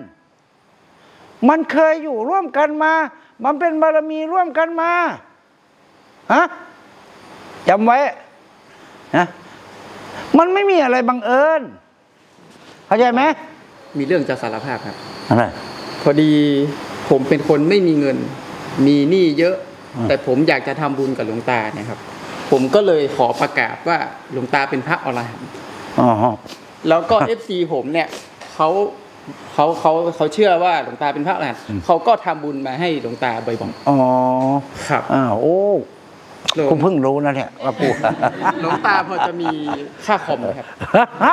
มันเคยอยู่ร่วมกันมา มันเป็นบารมีร่วมกันมาฮะจำไว้นะมันไม่มีอะไรบังเอิญ เข้าใจไหมมีเรื่องจะสารภาพครับอะไรพอดีผมเป็นคนไม่มีเงิน มีหนี้เยอะอืมแต่ผมอยากจะทำบุญกับหลวงตาเนี่ยครับ ผมก็เลยขอประกาศว่าหลวงตาเป็นพระอรหันต์อ๋อแล้วก็ FC ผมเนี่ยเขาเขาเขาเขาเชื่อว่าหลวงตาเป็นพระอรหันต์เขาก็ทำบุญมาให้หลวงตาบ่อยอ๋อๆครับอ้าวโอ้หลวง กูเพิ่งรู้นะเนี่ยว่ากูหลวงตาพอจะมีค่าคอมไหมครับ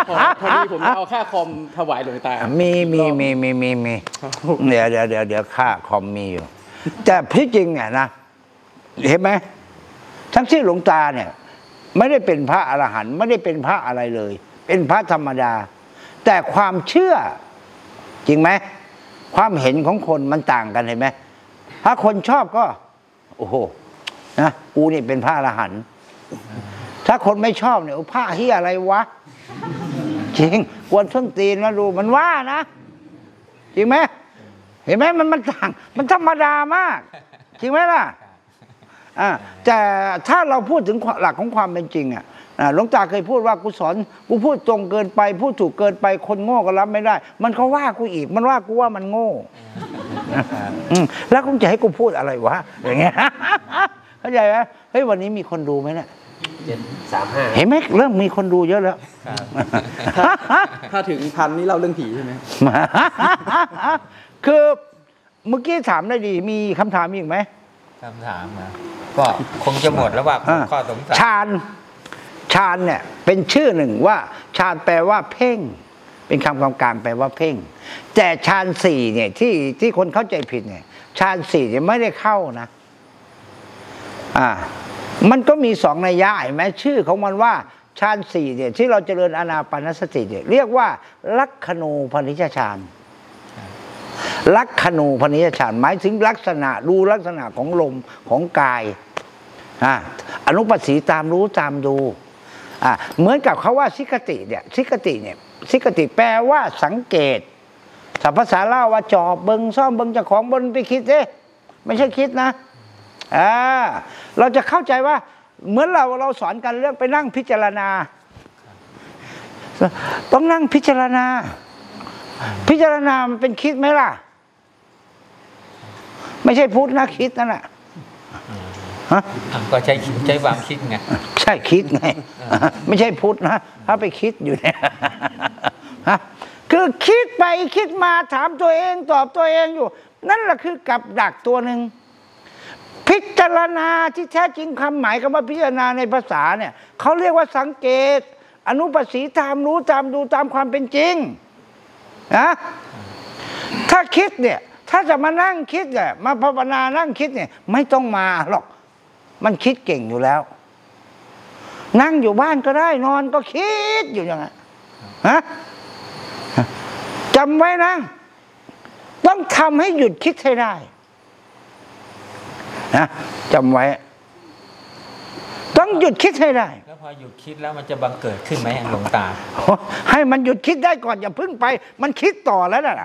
พอพอดีผมจะเอาค่าคอมถวายหลวงตา มีมีมีมีมีมีครับเดี๋ยวเดี๋ยวเดี๋ยวเดี๋ยวค่าคอมมีอยู่ แต่ที่จริงเนี่ยนะเห็นไหมทั้งที่หลวงตาเนี่ย ไม่ได้เป็นพระอรหันต์ไม่ได้เป็นพระอะไรเลย เป็นพระธรรมดา แต่ความเชื่อ จริงไหมความเห็นของคนมันต่างกันเห็นไหมถ้าคนชอบก็ โอ้โห นะกูนี่เป็นพระอรหันต์ถ้าคนไม่ชอบเนี่ยโอ้พระเฮียอะไรวะ จริงกวนส้นตีนนะดูมันว่านะ จริงไหมเห็นไหมมันมันต่าง มันธรรมดามาก จริงไหมล่ะอ่าแต่ถ้าเราพูดถึงหลักของความเป็นจริงอะหลวงตาเคยพูดว่ากูสอนกูพูดตรงเกินไป พูดถูกเกินไปคนโง่ก็รับไม่ได้ มันก็ว่ากูอีก มันว่ากูว่ามันโง่อืมแล้วคุณจะให้กูพูดอะไรวะอย่างเงี้ย เข้าใจไหมเฮ้ยวันนี้มีคนดูไหมเนี่ยเจ็ดสามห้าเห็นไหมเริ่มมีคนดูเยอะแล้วครับถ้าถึงพันนี่เล่าเรื่องผีใช่ไหมคือเมื่อกี้ถามได้ดี มีคำถามอีกไหมคำถามนะก็คงจะหมดแล้วว่าอ่าข้อสงสัยฌานฌานเนี่ยเป็นชื่อหนึ่งว่าฌานแปลว่าเพ่ง เป็นคำกำการแปลว่าเพ่ง แต่ฌานสี่เนี่ยที่ที่คนเข้าใจผิดเนี่ยฌานสี่เนี่ยไม่ได้เข้านะ อ่ามันก็มีสองนัยยะเห็นไหมชื่อของมันว่าฌานสี่เนี่ยที่เราเจริญอานาปานสติเนี่ยเรียกว่า ลักขณูพนิชฌานลักขณูพนิชฌานหมายถึงลักษณะดูลักษณะของลมของกายอ่าอนุปัสสีตามรู้ตามดูอ่าเหมือนกับเขาว่าสิกติเนี่ยสิกติเนี่ยสิกติแปลว่าสังเกตถ้าภาษาเล่าว่าจอบเบิงซ่อมเบิงจากของบนไปคิดเด้ไม่ใช่คิดนะ อ่าเราจะเข้าใจว่าเหมือนเราเราสอนกันเรื่องไปนั่งพิจารณา ต้องนั่งพิจารณา พิจารณามันเป็นคิดไหมล่ะ ไม่ใช่พูดนะคิดนั่นแหละฮะก็ใช้ใช้ความคิดไงใช่คิดไงไม่ใช่พูดนะถ้าไปคิดอยู่เนี่ยฮะคือคิดไปคิดมาถามตัวเองตอบตัวเองอยู่ นั่นแหละคือกับดักตัวหนึ่ง พิจารณาที่แท้จริงคำหมายคำว่าพิจารณาในภาษาเนี่ยเขาเรียกว่าสังเกต อนุปัสสีตามรู้ตามดูตามความเป็นจริงนะถ้าคิดเนี่ยถ้าจะมานั่งคิดเนี่ยมาภาวนานั่งคิดเนี่ยไม่ต้องมาหรอก มันคิดเก่งอยู่แล้ว นั่งอยู่บ้านก็ได้นอนก็คิดอยู่อย่างนั้นฮะจำไว้นะ ต้องทำให้หยุดคิดให้ได้ นะจำไว้ ต้องหยุดคิดให้ได้ แล้วพอหยุดคิดแล้วมันจะบังเกิดขึ้นไหมหลวงตา ให้มันหยุดคิดได้ก่อนอย่าเพึ่งไป มันคิดต่อแล้วนะ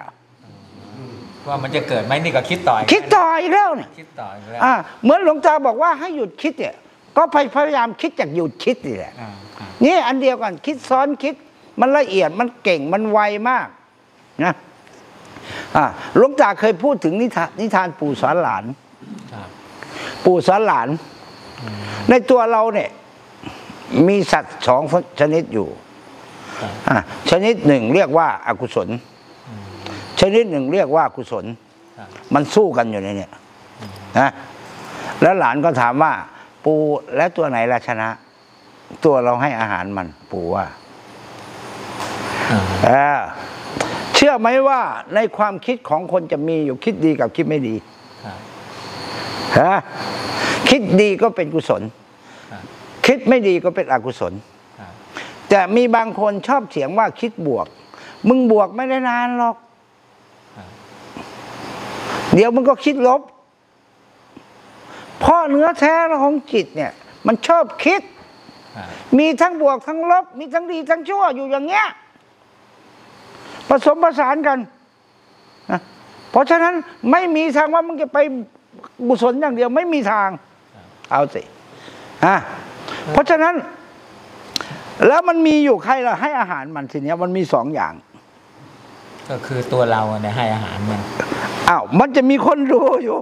ว่ามันจะเกิดไหมนี่ก็คิดต่ออีกคิดต่ออีกแล้วเนี่ยคิดต่ออีกแล้วอ่าเหมือนหลวงตาบอกว่าให้หยุดคิดเนี่ยก็พยายามคิดจากหยุดคิดนี่แหละอ่าอ่านี่อันเดียวกันคิดซ้อนคิด มันละเอียดมันเก่งมันไวมากนะอ่าหลวงตาเคยพูดถึงนิทานนิทานปู่สอนหลานครับ ปู่สอนหลาน ในตัวเราเนี่ย มีสัตว์สองชนิดอยู่ครับอะชนิดหนึ่งเรียกว่าอากุศล ชนิดหนึ่งเรียกว่ากุศลครับมันสู้กันอยู่ในเนี่ยนะแล้วหลานก็ถามว่า ปูแล้วตัวไหนราชนะ ตัวเราให้อาหารมัน ปูว่าอ่าเออเชื่อไหมว่าในความคิดของคนจะมีอยู่คิดดีกับคิดไม่ดีครับ ฮะคิดดีก็เป็นกุศล คิดไม่ดีก็เป็นอกุศล แต่มีบางคนชอบเถียงว่าคิดบวก มึงบวกไม่ได้นานหรอก เดี๋ยวมันก็คิดลบ เพราะเนื้อแท้ของจิตเนี่ย มันชอบคิด มีทั้งบวกทั้งลบ มีทั้งดีทั้งชั่วอยู่อย่างเงี้ยผสมผสานกันนะเพราะฉะนั้นไม่มีทางว่ามึงจะไป กุศลอย่างเดียวไม่มีทาง เอาสิอะเพราะฉะนั้น แล้วมันมีอยู่ใครล่ะให้อาหารมันทีเนี้ยมันมีสองอย่าง ก็คือตัวเราเนี่ยให้อาหารมันอ้าวมันจะมีคนดูอยู่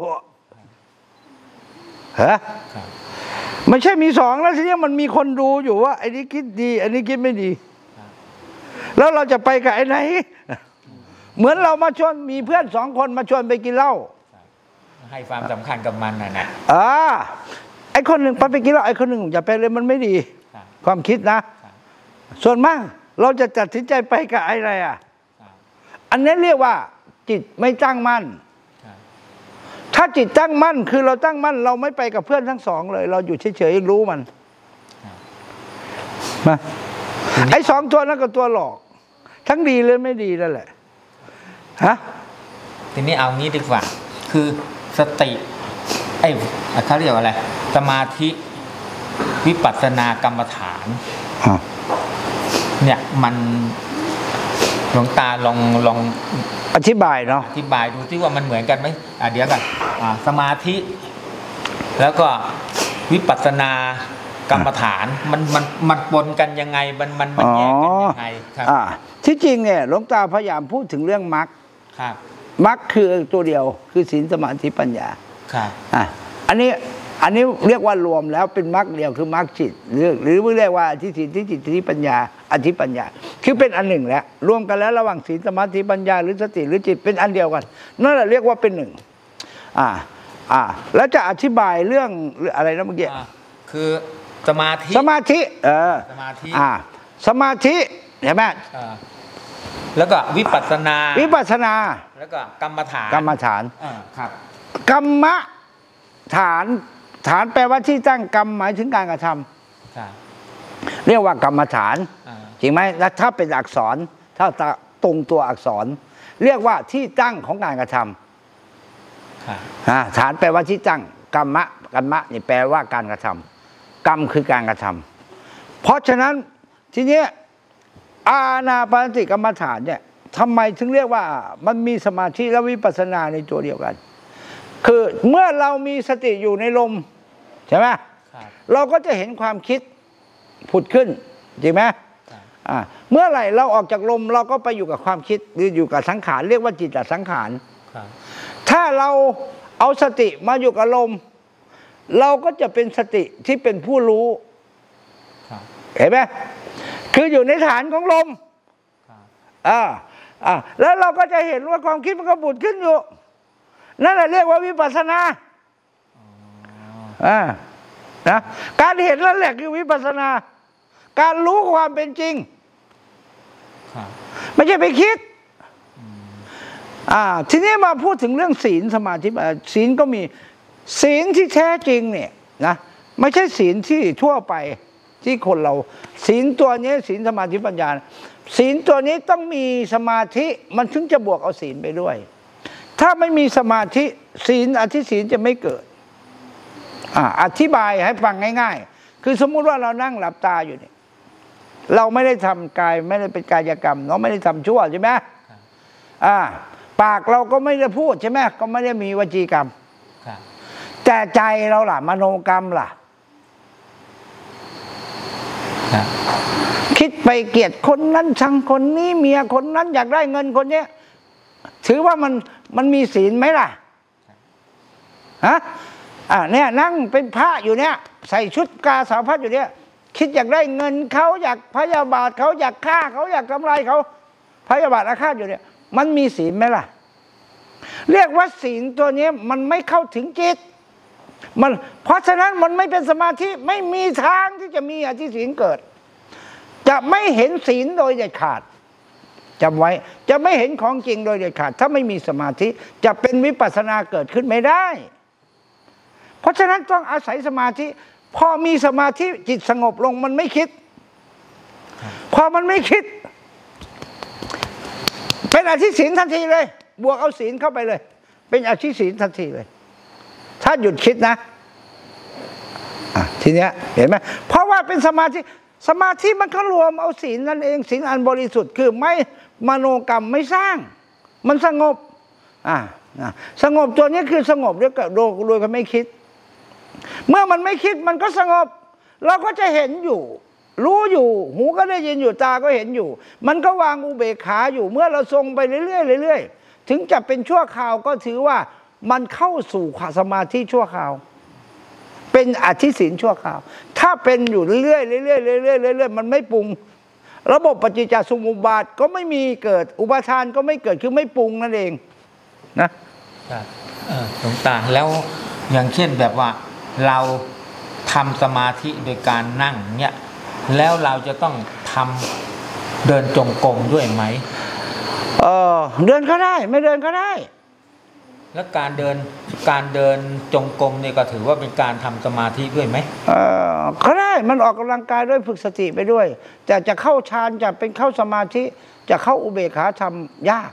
ฮะครับไม่ใช่มีสองแล้วทีเนี้ยมันมีคนดูอยู่ว่าไอ้นี้คิดดีไอ้นี้คิดไม่ดี แล้วเราจะไปกับไอ้ไหน เหมือนเรามาชวนมีเพื่อนสองคนมาชวนไปกินเหล้า ให้ความสำคัญกับมันน่ะนะอ่าไอ้คนหนึ่งไปไปกินเหล้าไอ้คนหนึ่งอย่าไปเลยมันไม่ดีครับความคิดนะครับส่วนมากเราจะตัดสินใจไปกับอะไรอะครับอันนี้เรียกว่า จิตไม่ตั้งมั่นครับถ้าจิตตั้งมั่นคือเราตั้งมั่น เราไม่ไปกับเพื่อนทั้งสองเลย เราอยู่เฉยๆรู้มันมาไอ้สองตัวนั้นก็ตัวหลอก ทั้งดีเลยไม่ดีนั่นแหละฮะทีนี้เอางี้ดีกว่า คือ สติไอ้เขาเรียกว่าอะไร สมาธิวิปัสสนากรรมฐานเนี่ยมันหลวงตาลองลองอธิบายเนาะอธิบายดูที่ว่ามันเหมือนกันไหมอะเดี๋ยวกันอ่าสมาธิ แล้วก็วิปัสสนากรรมฐานมันมันมันปนกันยังไงมันมันมันแยกกันยังไงครับอ่าที่จริงเนี่ยหลวงตาพยายามพูดถึงเรื่องมรรคครับ มรรคคือตัวเดียวคือศีลสมาธิปัญญาครับอะอันนี้อันนี้เรียกว่ารวมแล้วเป็นมรรคเดียวคือมรรคจิตหรือหรือเรียกว่าอธิศีลที่จิตที่ปัญญาอธิปัญญา คือเป็นอันหนึ่งแล้วรวมกันแล้วระหว่างศีลสมาธิปัญญา หรือสติหรือจิตเป็นอันเดียวกันนั่นแหละเรียกว่าเป็นหนึ่งอ่าอ่าแล้วจะอธิบายเรื่องอะไรนะเมื่อกี้อ่าคือสมาธิสมาธิเออสมาธิอ่าสมาธิเห็นไหมอ่า แล้วก็วิปัสสนา วิปัสสนา แล้วก็กรรมฐานกรรมฐานอ่าครับ กรรมฐานฐานแปลว่าที่ตั้งกรรมหมายถึงการกระทำครับเรียกว่ากรรมฐานอ่าจริงไหมแล้วถ้าเป็นอักษร ถ้าตรงตัวอักษร เรียกว่าที่ตั้งของการกระทครับำอ่าฐานแปลว่าที่ตั้งกรรมะกรรมะนี่แปลว่าการกระทำกรรมคือการกระทำเพราะฉะนั้นทีเนี้ย อาณาปานสติกรรมฐานเนี่ยทำไมถึงเรียกว่ามันมีสมาธิและวิปัสสนาในตัวเดียวกัน คือเมื่อเรามีสติอยู่ในลมใช่ไหมครับเราก็จะเห็นความคิดผุดขึ้นจริงไหมครับอ่าเมื่อไหร่เราออกจากลมเราก็ไปอยู่กับความคิดหรืออยู่กับสังขารเรียกว่าจิตตสังขารครับถ้าเราเอาสติมาอยู่กับลม เราก็จะเป็นสติที่เป็นผู้รู้ครับเห็นไหม คืออยู่ในฐานของลมครับอ่าอ่าแล้วเราก็จะเห็นว่าความคิดมันก็ผุดขึ้นอยู่ นั่นแหละเรียกว่าวิปัสสนาอ่านะการเห็นนั่นแหละคือวิปัสสนา การรู้ความเป็นจริงครับไม่ใช่ไปคิดอ่าทีนี้มาพูดถึงเรื่องศีลสมาธิปัญญาศีลก็มีศีลที่แท้จริงเนี่ยนะไม่ใช่ศีลที่ทั่วไป ที่คนเราศีลตัวนี้ศีลสมาธิปัญญาศีลตัวนี้ต้องมีสมาธิมันถึงจะบวกเอาศีลไปด้วย ถ้าไม่มีสมาธิศีลอธิศีลจะไม่เกิดอ่าอธิบายให้ฟังง่าย ๆ คือสมมุติว่าเรานั่งหลับตาอยู่เนี่ยเราไม่ได้ทำกายไม่ได้เป็นกายกรรมเราไม่ได้ทำชั่วใช่ไหมอ่า ปากเราก็ไม่ได้พูดใช่ไหมก็ไม่ได้มีวจีกรรมครับแต่ใจเราล่ะมโนกรรมล่ะ คิดไปเกียดคนนั้นชังคนนี้เมียคนนั้นอยากได้เงินคนเนี้ยถือว่ามันมันมีศีลไหมล่ะฮะอ่าเนี่ยนั่งเป็นพระอยู่เนี่ย ใส่ชุดกาสาวพัดอยู่เนี่ย คิดอยากได้เงินเขาอยากพยาบาทเขาอยากฆ่าเขาอยากทำลายเขาพยาบาทอาฆาตอยู่เนี่ย มันมีศีลไหมล่ะ เรียกว่าศีลตัวนี้มันไม่เข้าถึงจิตมันเพราะฉะนั้นมันไม่เป็นสมาธิไม่มีทางที่จะมีอธิศีลเกิด จะไม่เห็นศีลโดยเด็ดขาดจำไว้จะไม่เห็นของจริงโดยเด็ดขาด ถ้าไม่มีสมาธิจะเป็นวิปัสสนาเกิดขึ้นไม่ได้ เพราะฉะนั้นต้องอาศัยสมาธิ พอมีสมาธิจิตสงบลงมันไม่คิด พอมันไม่คิด เป็นอธิศีลทันทีเลย บวกเอาศีลเข้าไปเลย เป็นอธิศีลทันทีเลย ถ้าหยุดคิดนะะทีเนี้ยเห็นไหมเพราะว่าเป็นสมาธิ สมาธิมันก็รวมเอาศีลนั่นเองศีลอันบริสุทธิ์คือไม่มโนกรรมไม่สร้าง มันสงบอ่าสงบตัวนี้คือสงบด้วยกับโดยโดยก็ไม่คิด เมื่อมันไม่คิดมันก็สงบ เราก็จะเห็นอยู่ รู้อยู่ หูก็ได้ยินอยู่ตาก็เห็นอยู่ มันก็วางอุเบกขาอยู่ เมื่อเราทรงไปเรื่อยๆเรื่อยๆถึงจะเป็นชั่วคราวก็ถือว่ามันเข้าสู่สมาธิชั่วคราว เป็นอธิศีลชั่วคราว ถ้าเป็นอยู่เรื่อยๆเรื่อยๆเรื่อยๆเรื่อยๆมันไม่ปรุง ระบบปฏิจจสมุปบาทก็ไม่มีเกิดอุปาทานก็ไม่เกิดคือไม่ปรุงนั่นเองนะครับเออหลวงตาแล้วอย่างเช่นแบบว่าเราทำสมาธิโดยการนั่งเนี่ยแล้วเราจะต้องทำเดินจงกรมด้วยไหมเออเดินก็ได้ ไม่เดินก็ได้ แล้วการเดินการเดินจงกรมเนี่ยก็ถือว่าเป็นการทำสมาธิด้วยไหมเออก็ได้มันออกกำลังกายด้วยฝึกสติไปด้วย แต่จะเข้าฌานจะเป็นเข้าสมาธิจะเข้าอุเบกขาทำยาก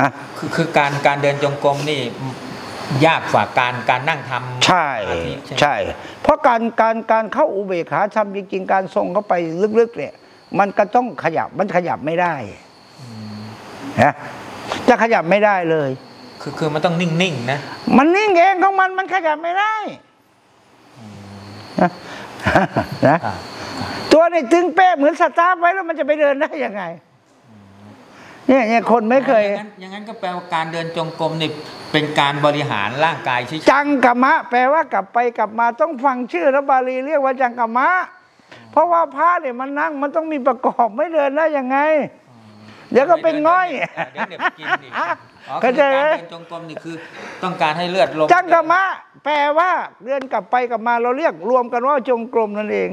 ฮะคือคือการการเดินจงกรมนี่ยากกว่าการการนั่งทำใช่สมาธิใช่ไหมใช่ เพราะการการการเข้าอุเบกขาทำจริงๆการทรงเข้าไปลึกๆ เนี่ย มันก็ต้องขยับมันขยับไม่ได้นะจะขยับไม่ได้เลย คือคือมันต้องนิ่งๆนะ มันนิ่งเองของมันมันขยับไม่ได้นะนะครับตัวนี่ตึงเป๊ะเหมือนสตาร์ทไว้แล้วมันจะไปเดินได้ยังไงเนี่ยเนี่ยคนไม่เคยอย่างนั้นอย่างนั้นก็แปลว่าการเดินจงกรมนี่เป็นการบริหารร่างกายเฉยๆจังกะมะ แปลว่ากลับไปกลับมาต้องฟังชื่อแล้วบาลีเรียกว่าจังกะมะ เพราะว่าพระเนี่ยมันนั่งมันต้องมีประกอบไม่เดินได้ยังไง เดี๋ยวก็เป็นง่อยเดี๋ยวเดี๋ยวไปกินอีกอ๋อ เข้าคือใจการไหมเดินจงกรมนี่คือต้องการให้เลือดลมจังกะมะ แปลว่าเดินกลับไปกลับมาเราเรียกรวมกันว่าจงกรมนั่นเอง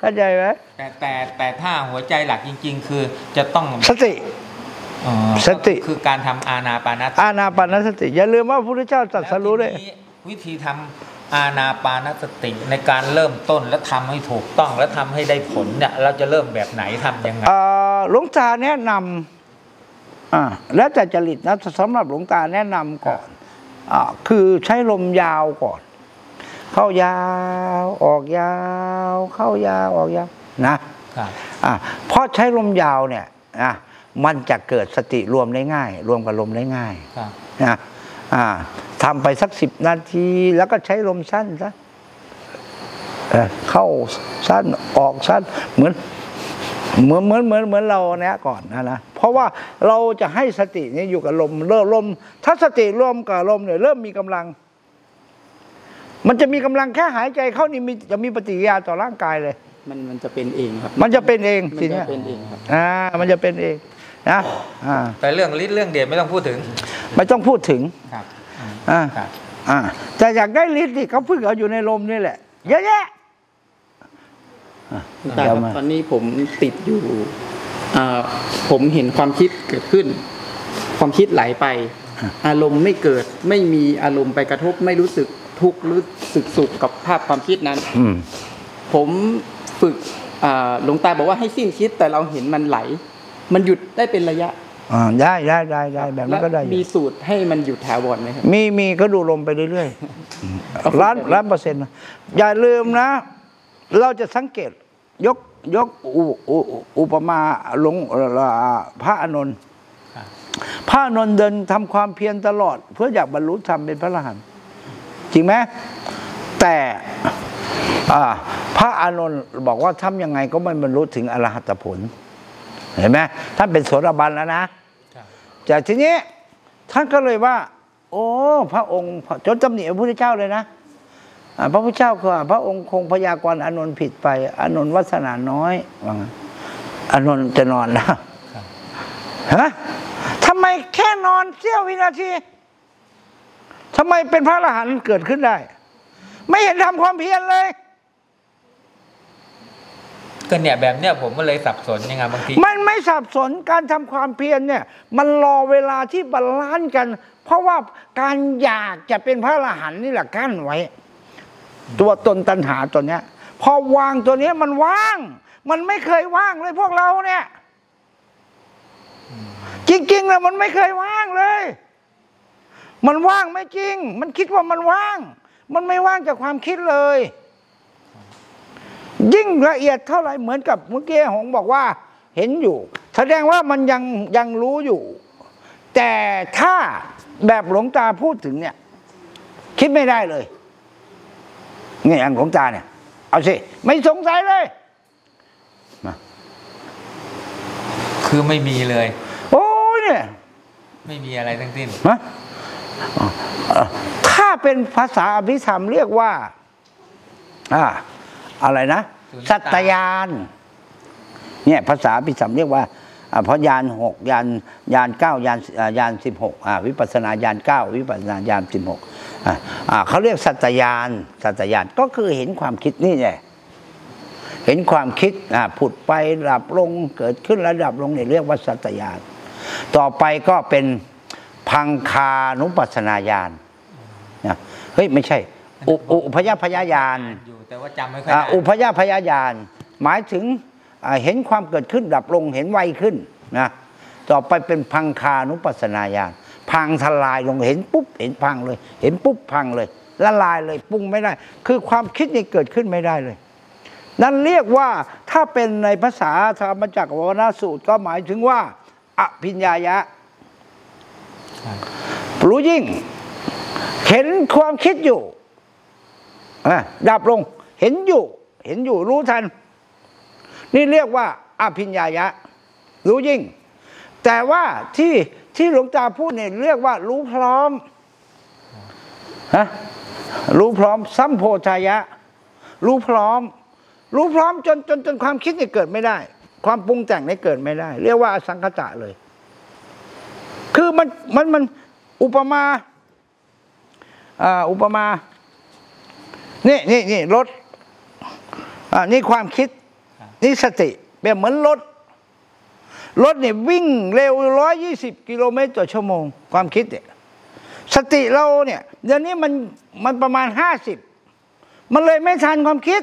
เข้าใจไหมแต่แต่แต่ถ้าหัวใจหลักจริง ๆ คือจะต้องสติอ๋อสติก็คือการทำอานาปานสติอานาปานสติ อย่าลืมว่าพระพุทธเจ้าตรัสรู้ด้วยแล้วทีนี้วิธีทำอานาปานสติในการเริ่มต้นและทำให้ถูกต้องและทำให้ได้ผลเนี่ยเราจะเริ่มแบบไหนทำยังไงเอ่อหลวงตาแนะนำอ่า แล้วแต่จริตนะสำหรับหลวงตาแนะนำก่อนอ่าคือใช้ลมยาวก่อน เข้ายาว ออกยาว เข้ายาวออกยาวนะครับอ่าเพราะใช้ลมยาวเนี่ยอะมันจะเกิดสติรวมได้ง่าย รวมกับลมได้ง่ายครับนะอ่าทำไปสักสิบนาทีแล้วก็ใช้ลมสั้นซะเอ่อเข้าสั้นออกสั้นเหมือน เหมือนเหมือนเหมือนเหมือนเราเนี้ยก่อนนะนะเพราะว่าเราจะให้สตินี้อยู่กับลมเริ่มลมถ้าสติรวมกับลมเนี่ยเริ่มมีกำลัง มันจะมีกำลังแค่หายใจเข้านี่มีจะมีปฏิกิริยาต่อร่างกายเลย มันมันจะเป็นเองครับ มันจะเป็นเองมันทีจะเนี้ยเป็นเองครับอ่ามันจะเป็นเองนะอ่าแต่เรื่องฤทธิ์เรื่องเดชไม่ต้องพูดถึง ไม่ต้องพูดถึงครับอืมอ่าครับอ่าแต่อยากได้ฤทธิ์ที่เขาพึ่งเอาอยู่ในลมนี่แหละเยอะแยะอะแต่เดี๋ยวมาตอนนี้ผมติดอยู่อ่าผมเห็นความคิดเกิดขึ้น ความคิดไหลไป อารมณ์ไม่เกิดไม่มีอารมณ์ไปกระทบไม่รู้สึกทุกข์รู้สึกสุขกับภาพความคิดนั้นอืมผมฝึกอ่าหลวงตาบอกว่าให้สิ้นคิดแต่เราเห็นมันไหล มันหยุดได้เป็นระยะอ่าได้ได้ได้ได้แบบนั้นก็ได้อยู่มีสูตรให้มันหยุดถาวรไหมครับมีมีก็ดูลมไปเรื่อยๆล้านล้านเปอร์เซ็นต์นะอย่าลืมนะ เราจะสังเกตยกยกอุอุอุปมาหลวงเอ่อพระอานนท์ครับพระอานนท์เดินทำความเพียรตลอด เพื่ออยากบรรลุธรรมเป็นพระอรหันต์จริงไหมแต่อ่าพระอานนท์บอกว่าทำยังไงก็ไม่บรรลุถึงอรหัตผล เห็นไหมท่านเป็นโสดาบันแล้วนะครับจากทีนี้ท่านก็เลยว่า โอ้ พระองค์จนตำหนิพระพุทธเจ้าเลยนะอ่า พระพุทธเจ้าก็ว่าพระองค์คงพยากรณ์อานนท์ผิดไปอานนท์วัสนาน้อยว่างั้นอานนท์จะนอนแล้วครับฮะทำไมแค่นอนเสี้ยววินาทีทำไมเป็นพระอรหันต์เกิดขึ้นได้ ไม่เห็นทำความเพียรเลยก็เนี่ยแบบเนี้ยผมก็เลยสับสนยังไงบางทีมันไม่สับสนการทำความเพียรเนี่ย มันรอเวลาที่ balance กัน เพราะว่าการอยากจะเป็นพระอรหันต์นี่แหละกั้นไว้ ตัวตนตัณหาตัวเนี้ย พอวางตัวเนี้ยมันว่าง มันไม่เคยว่างเลยพวกเราเนี่ย จริงๆแล้วมันไม่เคยว่างเลย มันว่างไม่จริง มันคิดว่ามันว่าง มันไม่ว่างจากความคิดเลย ยิ่งละเอียดเท่าไหร่เหมือนกับเมื่อกี้หงบอกว่า เห็นอยู่ แสดงว่ามันยังยังรู้อยู่ แต่ถ้าแบบหลวงตาพูดถึงเนี่ย คิดไม่ได้เลย นี่อย่างหลวงตาเนี่ย เอาสิ ไม่สงสัยเลยคือไม่มีเลย โอ้ยเนี่ย ไม่มีอะไรทั้งสิ้นฮะเอ่อถ้าเป็นภาษาอภิธรรมเรียกว่าอ่าอะไรนะสุญญตาสัตยาน เนี่ยภาษาอภิธรรมเรียกว่าอ่าเพราะยานหกยานยานเก้ายานอ่ายานสิบหกอ่าวิปัสสนาญาณเก้าวิปัสสนาญาณสิบหกอ่าอ่า เขาเรียกสัตยานสัตยานก็คือเห็นความคิดนี่ไงเห็นความคิดอ่าผุดไปดับลงเกิดขึ้นแล้วดับลงเนี่ยเรียกว่าสัตยาน ต่อไปก็เป็นพังคานุปัสสนาญาณนะเฮ้ยไม่ใช่ อุอุอุพยพยญาณอยู่แต่ว่าจำไม่ค่อยอ่าได้อุพยพยญาณหมายถึงอ่าเห็นความเกิดขึ้นดับลงเห็นไวขึ้นนะต่อไปเป็นพังคานุปัสสนาญาณ พังทลายลงเห็นปุ๊บเห็นพังเลย เห็นปุ๊บพังเลยละลายเลยปรุงไม่ได้ คือความคิดนี่เกิดขึ้นไม่ได้เลย นั่นเรียกว่าถ้าเป็นในภาษาธรรมจักรวรรณสูตรก็หมายถึงว่าอภิญญายะรู้ยิ่ง เห็นความคิดอยู่ดับลง เห็นอยู่ เห็นอยู่รู้ทัน นี่เรียกว่าอภิญญายะ รู้ยิ่ง แต่ว่าที่ ที่หลวงตาพูดเนี่ยเรียกว่ารู้พร้อมฮะรู้พร้อมสัมโพชายะ รู้พร้อม รู้พร้อมจนจนจนความคิดเนี่ยเกิดไม่ได้ ความปรุงแต่งเนี่ยเกิดไม่ได้ เรียกว่าอสังคตะเลย คือมันมันมันอุปมาอ่าอุปมา นี่นี่นี่รถอ่านี่ความคิด นี่สติเปรียบเหมือนรถ รถเนี่ยวิ่งเร็วร้อยยี่สิบกิโลเมตรต่อชั่วโมง ความคิดเนี่ยสติเราเนี่ยเดี๋ยวนี้มันมันประมาณห้าสิบมันเลยไม่ทันความคิด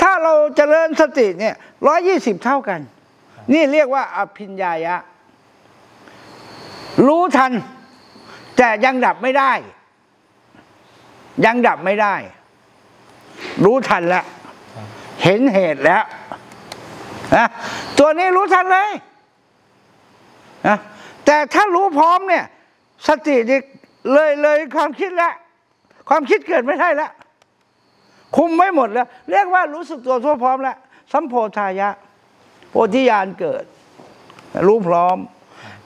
ถ้าเราเจริญสติเนี่ยร้อยยี่สิบเท่ากัน นี่เรียกว่าอภิญญายะ รู้ทัน แต่ยังดับไม่ได้ ยังดับไม่ได้ รู้ทันแล้ว เห็นเหตุแล้ว นะตัวนี้รู้ทันเลยนะแต่ถ้ารู้พร้อมเนี่ย สติเลยเลยความคิดแล้วความคิดเกิดไม่ได้แล้วคุมไม่หมดแล้ว เรียกว่ารู้สึกตัวทั่วพร้อมแล้วสัมโพธายะ โพธิญาณเกิด รู้พร้อม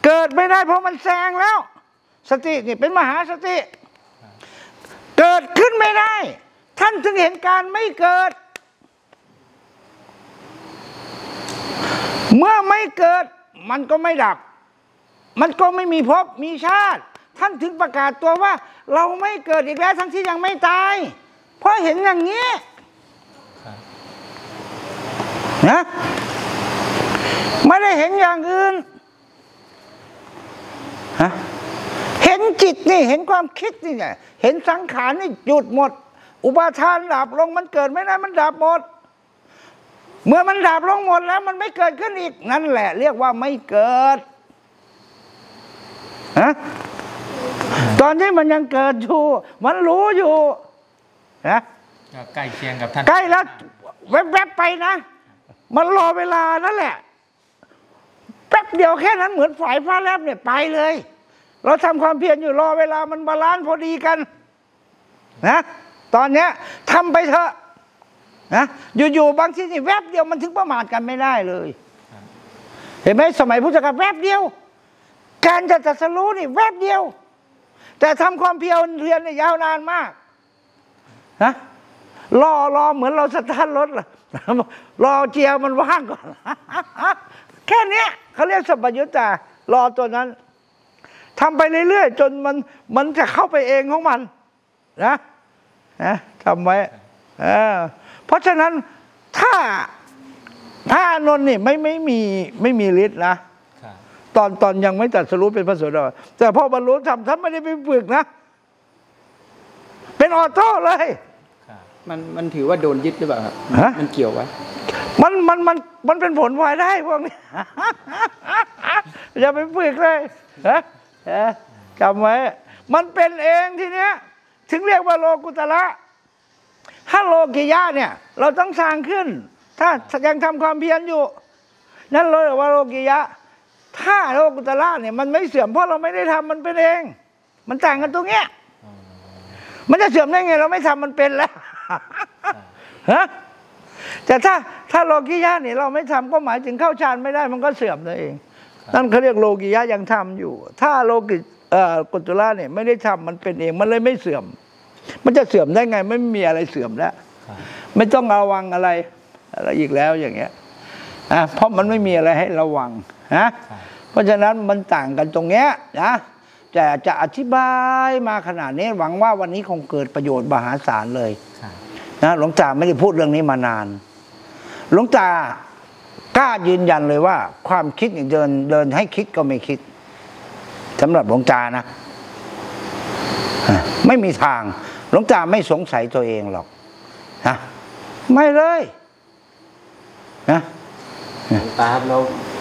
เกิดไม่ได้เพราะมันแซงแล้ว สตินี่เป็นมหาสติ เกิดขึ้นไม่ได้ ท่านถึงเห็นการไม่เกิด เมื่อไม่เกิดมันก็ไม่ดับ มันก็ไม่มีภพมีชาติ ท่านถึงประกาศตัวว่า เราไม่เกิดอีกแล้วทั้งที่ยังไม่ตาย เพราะเห็นอย่างนี้ครับนะไม่ได้เห็นอย่างอื่นฮะเห็นจิตนี่เห็นความคิดนี่ไงเห็นสังขารนี่หยุดหมด อุปาทานดับลงมันเกิดไม่ได้มันดับหมด เมื่อมันดับลงหมดแล้วมันไม่เกิดขึ้นอีก นั่นแหละ เรียกว่าไม่เกิดฮะตอนที่มันยังเกิดอยู่ มันรู้อยู่นะก็ใกล้เคียงกับท่าน ใกล้แล้วแวบๆไปนะ มันรอเวลานั่นแหละ แป๊บเดียวแค่นั้นเหมือนสายฟ้าแลบเนี่ยไปเลย เราทำความเพียรอยู่รอเวลามัน balance พอดีกัน นะ ตอนเนี้ยทำไปเถอะ นะอยู่ๆบางทีนี่แวบเดียวมันถึงประมาทกันไม่ได้เลย เห็นไหมสมัยพุทธกาลแวบเดียว การจะตรัสรู้นี่แวบเดียว แต่ทำความเพียรเรียนเนี่ยยาวนานมากนะรอรอเหมือนเราสตาร์ทรถล่ะรอเจียร์มันว่างก่อน แค่เนี้ยเขาเรียกสัพพยุตตารอตัวนั้นทำไปเรื่อยๆ จนมันมันจะเข้าไปเองของมัน นะนะทำไว้เออเพ ราะฉะนั้นถ้าพระอานนท์นี่ไม่ไม่มีไม่มีฤทธิ์นะครับตอนตอนยังไม่ตรัดสรู้เป็นพระโสดาบันแต่พอบรรลุธรรมท่านไม่ได้ไปฝึกนะ เป็นออโต้เลยครับมันมันถือว่าโดนยึดหรือเปล่าครับฮะมันเกี่ยวไว้มันมันมันมันเป็นผลพลอยได้พวกนี้อย่าไปฝึกเลยฮะเออจำไว้ มันเป็นเองทีเนี้ยถถึงเรียกว่าโลกุตระ ถ้าโลกิยะเนี่ย เราต้องสร้างขึ้น ถ้ายังทำความเพียรอยู่ นั่นเลยกว่าโลกิยะ ถ้าโลกุตระเนี่ยมันไม่เสื่อมเพราะเราไม่ได้ทำมันเป็นเอง มันต่างกันตรงเนี้ยมันจะเสื่อมได้ไง เราไม่ทำมันเป็นแล้วฮะแต่ถ้าถ้าโลกิยะเนี่ยเราไม่ทำก็หมายถึงเข้าฌานไม่ได้มันก็เสื่อมนั่นเอง นั่นเขาเรียกโลกิยะยังทำอยู่ ถ้าโลกิเอ่อกุตุละเนี่ยไม่ได้ทำมันเป็นเองมันเลยไม่เสื่อม มันจะเสื่อมได้ไง ไม่มีอะไรเสื่อมแล้วครับไม่ต้องระวังอะไร อะไรอีกแล้วอย่างเงี้ยอะเพราะมันไม่มีอะไรให้ระวังนะครับเพราะฉะนั้นมันต่างกันตรงเนี้ยนะแต่จะอธิบายมาขนาดนี้หวังว่าวันนี้คงเกิดประโยชน์มหาศาลเลยครับนะหลวงตาไม่ได้พูดเรื่องนี้มานาน หลวงตากล้ายืนยันเลยว่า ความคิดเนี่ยเดินเดินให้คิดก็ไม่คิดสำหรับหลวงตานะอะไม่มีทาง หลวงตาไม่สงสัยตัวเองหรอกนะไม่เลยนะหลวงตาครับแล้ว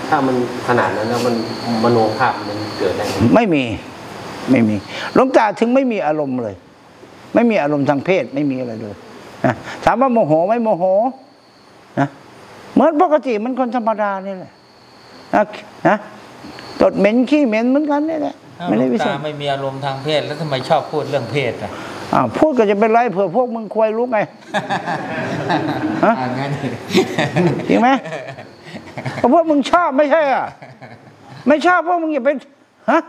ถ้ามันขนาดนั้นแล้วมันมโนภาพมันเกิดได้ไงไม่มีไม่มีหลวงตาถึงไม่มีอารมณ์เลย ไม่มีอารมณ์ทางเพศไม่มีอะไรเลยนะถามว่าโมโหไหม่โมโหนะเหมือนปกติมันคนธรรมดานี่แหละนะนะตดเหม็นขี้เหม็นเหมือนกันนี่แหละถ้าไม่หลได้วงวิเศตาษไม่มีอารมณ์ทางเพศแล้วทำไมชอบพูดเรื่องเพศอะ อ้าวพูดก็จะเป็นไรเผื่อพวกมึงควายรู้ไงฮะอ่างั้นจริงไหมเพราะพวกมึงชอบไม่ใช่อะไม่ชอบพวกมึงอย่าไปฮะ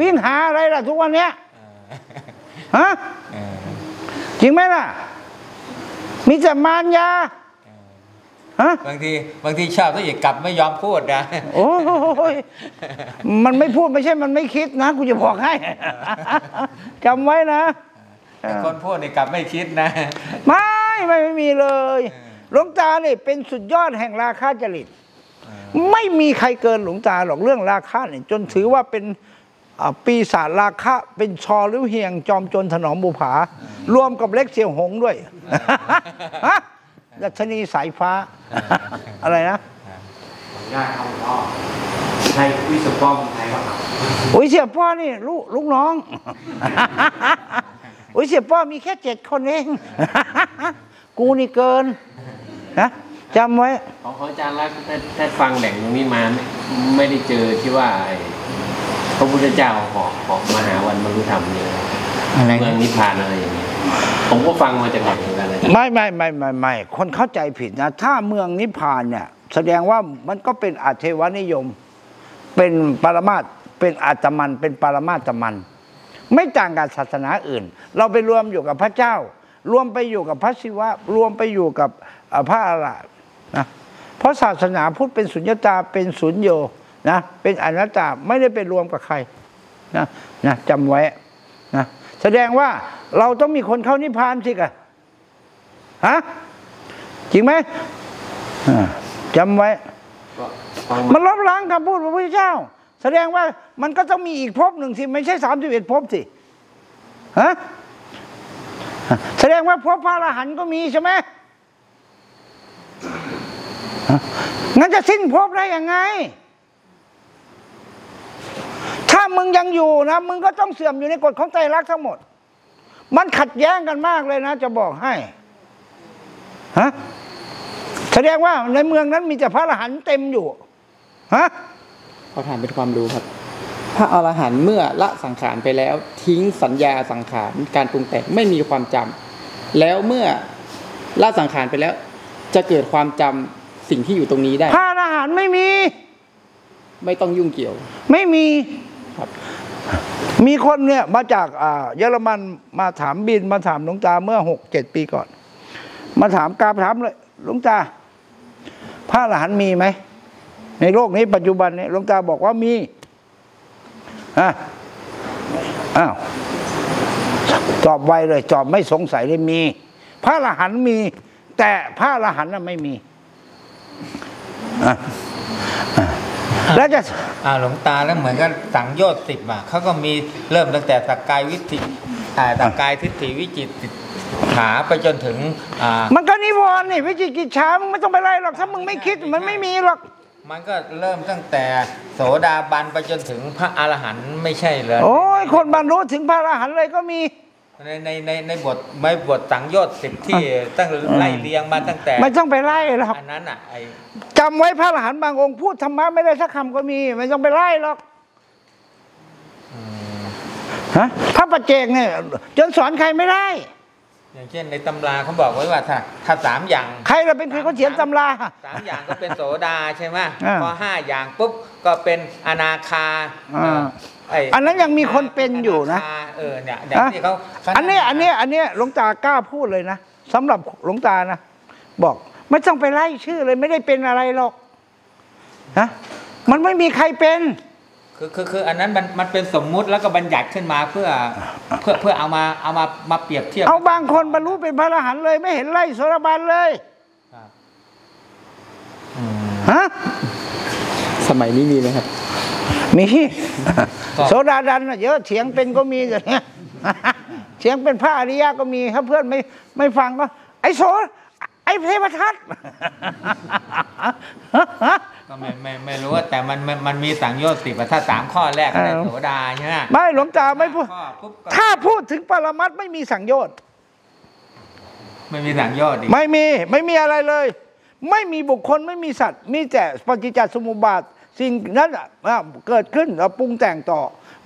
วิ่งหาอะไรล่ะทุกวันเนี้ยฮะเออจริงไหมล่ะ มีแต่มารยาฮะบางทีบางทีชอบแล้วอย่ากลับไม่ยอมพูดนะ โอ้ยมันไม่พูดไม่ใช่มันไม่คิดนะกูจะบอกให้จำไว้นะ แต่คนพูดเนี่ยกลับไม่คิดนะ ไม่ไม่ไม่มีเลยเออหลวงตาเนี่ยเป็นสุดยอดแห่งราคาจริต ไม่มีใครเกินหลวงตาหรอกเรื่องราคาเนี่ยจนถือว่าเป็นอ่าปีศาจราคะเป็นชอหรือเฮียงจอมโจรถนอมบุภารวมกับเล็กเสี่ยวหงด้วยฮะดัชนีสายฟ้า อะไรนะขออนุญาตครับหลวงพ่อใช่วิศวกรไทยป่ะครับโอ้ยเสียป้อนี่ลูกลูกน้อง โอ้ยเสียป้อมีแค่เจ็ดคนเอง กูนี่เกินนะจำไว้ขอขออาจารย์แล้วถ้าถ้าฟังแหล่งตรงนี้มาไม่ไม่ได้เจอที่ว่าไอ้พระพุทธเจ้าหอกหอกมหาวันบรรลุธรรมเนี่ยอะไรเมืองนะนิพพานอะไรอย่างนี้ผมก็ฟังมาจากแหล่งเหมือนกันนะไม่ไม่ไม่ไม่ไม่คนเข้าใจผิดนะ ถ้าเมืองนิพพานเนี่ย แสดงว่ามันก็เป็นอาเทวนิยม เป็นปรมาตถ์เป็นอาตมัน เป็นปรมาตมัน ไม่ต่างกับศาสนาอื่น เราไปรวมอยู่กับพระเจ้า รวมไปอยู่กับพระศิวะ รวมไปอยู่กับเอ่อพระอรหันต์นะเพราะศาสนาพุทธเป็นสุญญตาเป็นสุญโยนะเป็นอนัตตาไม่ได้ไปรวมกับใครนะนะจำไว้นะแสดงว่าเราต้องมีคนเข้านิพพานสิกะฮะจริงไหมอ่าจำไว้ก็ฟังมัมานลบล้างคำพูดพระพุทธเจ้า แสดงว่ามันก็ต้องมีอีกภพหนึ่งสิ ไม่ใช่สามสิบเอ็ดภพสิฮะแสดงว่าภพพระอรหันต์ก็มีใช่ไหมงั้นจะสิ้นภพได้ยังไง ถ้ามึงยังอยู่นะ มึงก็ต้องเสื่อมอยู่ในกฎของไตรลักทั้งหมด มันขัดแย้งกันมากเลยนะ จะบอกให้ฮะแสดงว่าในเมืองนั้นมีแต่พระอรหันต์เต็มอยู่ฮะ ขอถามเป็นความรู้ครับ พระอรหันต์เมื่อละสังขารไปแล้ว ทิ้งสัญญาสังขารการปรุงแต่งไม่มีความจำแล้วเมื่อละสังขารไปแล้ว จะเกิดความจำสิ่งที่อยู่ตรงนี้ได้ พระอรหันต์ไม่มี ไม่ต้องยุ่งเกี่ยว ไม่มีครับ มีคนเนี่ยมาจากอ่าเยอรมันมาถามบินมาถามหลวงตาเมื่อหกเจ็ดปีก่อน มาถามกราบถามเลยหลวงตาพระอรหันต์มีไหม ในโลกนี้ปัจจุบันนี้หลวงตาบอกว่ามีอะอ้าวตอบไวเลยตอบไม่สงสัยเลยมี พระอรหันต์มี แต่พระอรหันต์น่ะไม่มีอะอะแล้วจะอ่าหลวงตาแล้วเหมือนกันสังโยชน์สิบอะเขาก็มีเริ่มตั้งแต่สักกายวิจิตอ่าสักกายทิฏฐิวิจิตรหาไปจนถึงอ่ามันก็นิวรณ์นี่วิจิกิจฉามึงไม่ต้องไปไล่หรอกถ้ามึงไม่คิดมันไม่มีหรอก มันก็เริ่มตั้งแต่โสดาบันไปจนถึงพระอรหันต์ไม่ใช่เลยโอ้ยคนบรรลุถึงพระอรหันต์เลยก็มีในในในในบทไม่บทสังโยชน์สิบที่ตั้งไล่เรียงมาตั้งแต่ ไม่ต้องไปไล่หรอกอันนั้นอะไอจำไว้พระอรหันต์บางองค์พูดธรรมะไม่ได้สักคำก็มี ไม่ต้องไปไล่หรอกอืมฮะพระปัจเจกเนี่ยจนสอนใครไม่ได้ อย่างเช่นในตำราเขาบอกไว้ว่าถ้าถ้าสามอย่าง ใครเราเป็นใครเขาเขียนตำราสามอย่างก็เป็นโสดาใช่ไหมอ่าพอห้าอย่างปุ๊บก็เป็นอนาคาอ่าเอ่อไอันนั้นยังมีคนเป็นอยู่นะาคาเออเนี่ยอย่างฮะที่เขาอันเนี้ยอันเนี้ยอันเนี้ยหลวงตากล้าพูดเลยนะสำหรับหลวงตานะบอกไม่ต้องไปไล่ชื่อเลยไม่ได้เป็นอะไรหรอกนะมันไม่มีใครเป็น คือคือคืออันนั้นมันมันเป็นสมมุติแล้วก็บัญญัติขึ้นมาเพื่อเพื่อเพื่อเอามาเอามามาเปรียบเทียบเอาบางคนบรรลุเป็นพระอรหันต์เลย ไม่เห็นไล่โสดาบันเลยครับอืมฮะสมัยนี้มีไหมครับ มีก็โสดาดันน่ะเยอะเถียงเป็นก็มีแต่เนี้ยเถียงเป็นพระอริยะก็มีครับเพื่อนไม่ไม่ฟังก็ ไอ้โสไอ้เทวทัต ก็ไม่ไม่ไม่รู้ว่าแต่มันมันมันมีสังโยชน์สิบอะถ้าสามข้อแรกก็ได้เออโสดาใช่ไหมไม่หลวงตาไม่พูดข้อปุ๊บก็ถ้าพูดถึงปรมัตถ์ไม่มีสังโยชน์ไม่มีสังโยชน์อีกไม่มีไม่มีอะไรเลย ไม่มีบุคคลไม่มีสัตว์ มีแต่ปฏิจจสมุปบาทสิ่งนั้นอะอะเกิดขึ้นแล้วปรุงแต่งต่อ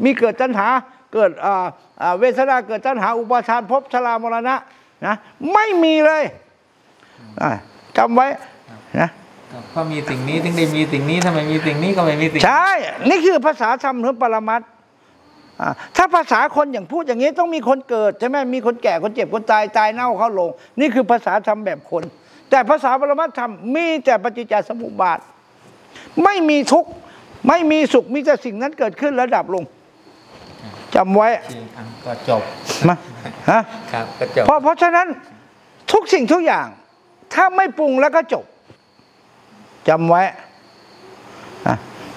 มีเกิดตัณหาเกิดอ่าอ่าเวทนาเกิดตัณหาอุปาทานภพชรามรณะนะไม่มีเลยอะจำไว้นะ ก็มีสิ่งนี้ถึงได้มีสิ่งนี้ถ้าไม่มีสิ่งนี้ก็ไม่มีสิ่งใช่ นี่คือภาษาธรรมหรือปรมัตถ์อะถ้าภาษาคนอย่างพูดอย่างนี้ต้องมีคนเกิดใช่ไหมมีคนแก่คนเจ็บคนตายตายเน่าเข้าลง นี่คือภาษาธรรมแบบคน แต่ภาษาปรมัตถ์ธรรมมีแต่ปฏิจจสมุปบาท ไม่มีทุกข์ไม่มีสุขมีแต่สิ่งนั้นเกิดขึ้นแล้วดับลงจำไว้จริงอะก็จบมาฮะครับก็จบเพราะเพราะฉะนั้นทุกสิ่งทุกอย่าง ถ้าไม่ปรุงแล้วก็จบ จำไว้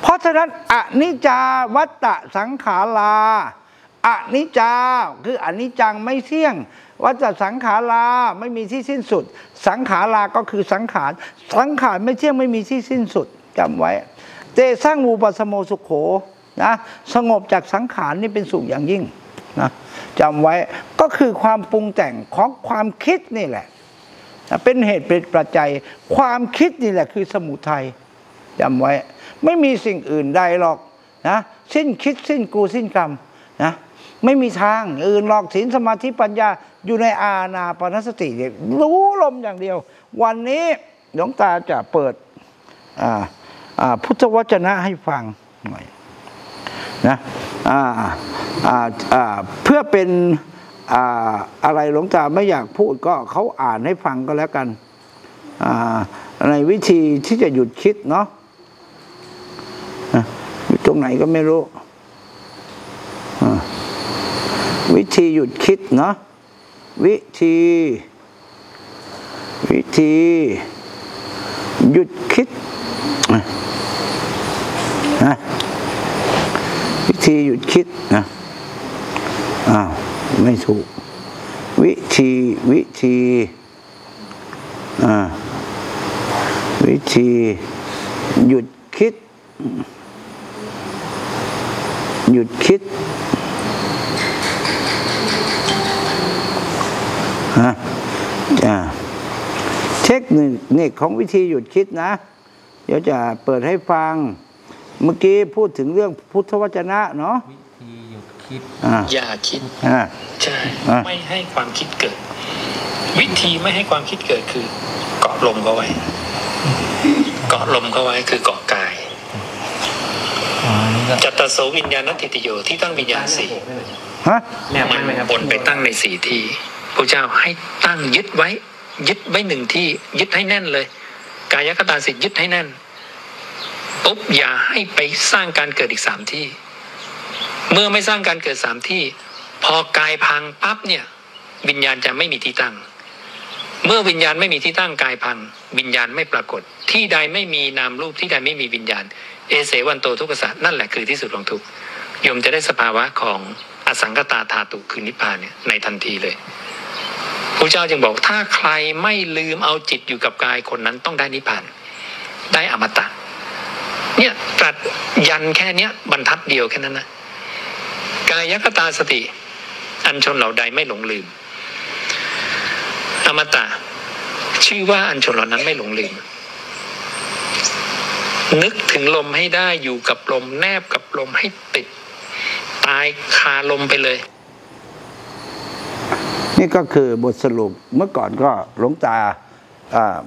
เพราะฉะนั้นอนิจจาวัตตะสังขาราอนิจจาคืออนิจจังไม่เที่ยง วัตตะสังขาราไม่มีที่สิ้นสุด สังขาราก็คือสังขาร สังขารไม่เที่ยงไม่มีที่สิ้นสุดจำไว้เตสร้างมูปัสโมสุขโขนะสงบจากสังขารนี่เป็นสุขอย่างยิ่งนะจำไว้ก็คือความปรุงแต่งของความคิดนี่แหละ เป็นเหตุเป็นปัจจัย ความคิดนี่แหละคือสมุทัยจำไว้ ไม่มีสิ่งอื่นใดหรอกนะสิ้นคิดสิ้นกูสิ้นกรรมนะไม่มีทางอื่นหรอกศีลสมาธิปัญญาอยู่ในอาณาปณสติเนี่ยรู้ลมอย่างเดียว วันนี้หลวงตาจะเปิดพุทธวจนะให้ฟังหน่อยนะเพื่อเป็น อะไรหลวงตาไม่อยากพูดก็เขาอ่านให้ฟังก็แล้วกัน ในวิธีที่จะหยุดคิดเนาะะตรงไหนก็ไม่รู้ วิธีหยุดคิดเนาะวิธี วิธี หยุดคิดนะวิธีหยุดคิดนะอ้าว ไม่ถูก วิธีวิธีอ่าวิธีหยุดคิด หยุดคิดฮะอ่าเทคนิคของวิธีหยุดคิดนะ เดี๋ยวจะเปิดให้ฟัง เมื่อกี้พูดถึงเรื่องพุทธวจนะเนาะ คิด อ่าอย่าคิด อ่า ใช่ อะ ไม่ให้ความคิดเกิด วิธีไม่ให้ความคิดเกิดคือ เกาะลมเขาไว้ เกาะลมเขาไว้คือเกาะกาย อ๋อนี่ก็จัตตโสวิญญาณทิฏฐิโยที่ตั้งวิญญาณสี่ฮะแนบมันไหมครับบนไปตั้งในสี่ที่พระเจ้าให้ตั้งยึดไว้ ยึดไว้หนึ่งที่ ยึดให้แน่นเลย กายคตาสิทธิ์ยึดให้แน่นปุ๊บอย่าให้ไปสร้างการเกิดอีกสามที่ เมื่อไม่สร้างการเกิดสามที่ พอกายพังปั๊บเนี่ย วิญญาณจะไม่มีที่ตั้ง เมื่อวิญญาณไม่มีที่ตั้งกายพัง วิญญาณไม่ปรากฏ ที่ใดไม่มีนามรูปที่ใดไม่มีวิญญาณ เอเสวันโตทุกขสัตนั่นแหละคือที่สุดของทุกโยมจะได้สภาวะของอสังกตาธาตุคือนิพพานเนี่ยในทันทีเลยพระเจ้าจึงบอกถ้าใครไม่ลืมเอาจิตอยู่กับกายคนนั้นต้องได้นิพพาน ได้อมตะ เนี่ยตรัสยันแค่เนี้ยบรรทัดเดียวแค่นั้นนะ กายคตาสติ อัญชนเหล่าใดไม่หลงลืม อมตะ ชื่อว่าอัญชนเหล่านั้นไม่หลงลืม นึกถึงลมให้ได้อยู่กับลมแนบกับลมให้ติด ตายคาลมไปเลย นี่ก็คือบทสรุปเมื่อก่อนก็หลวงตา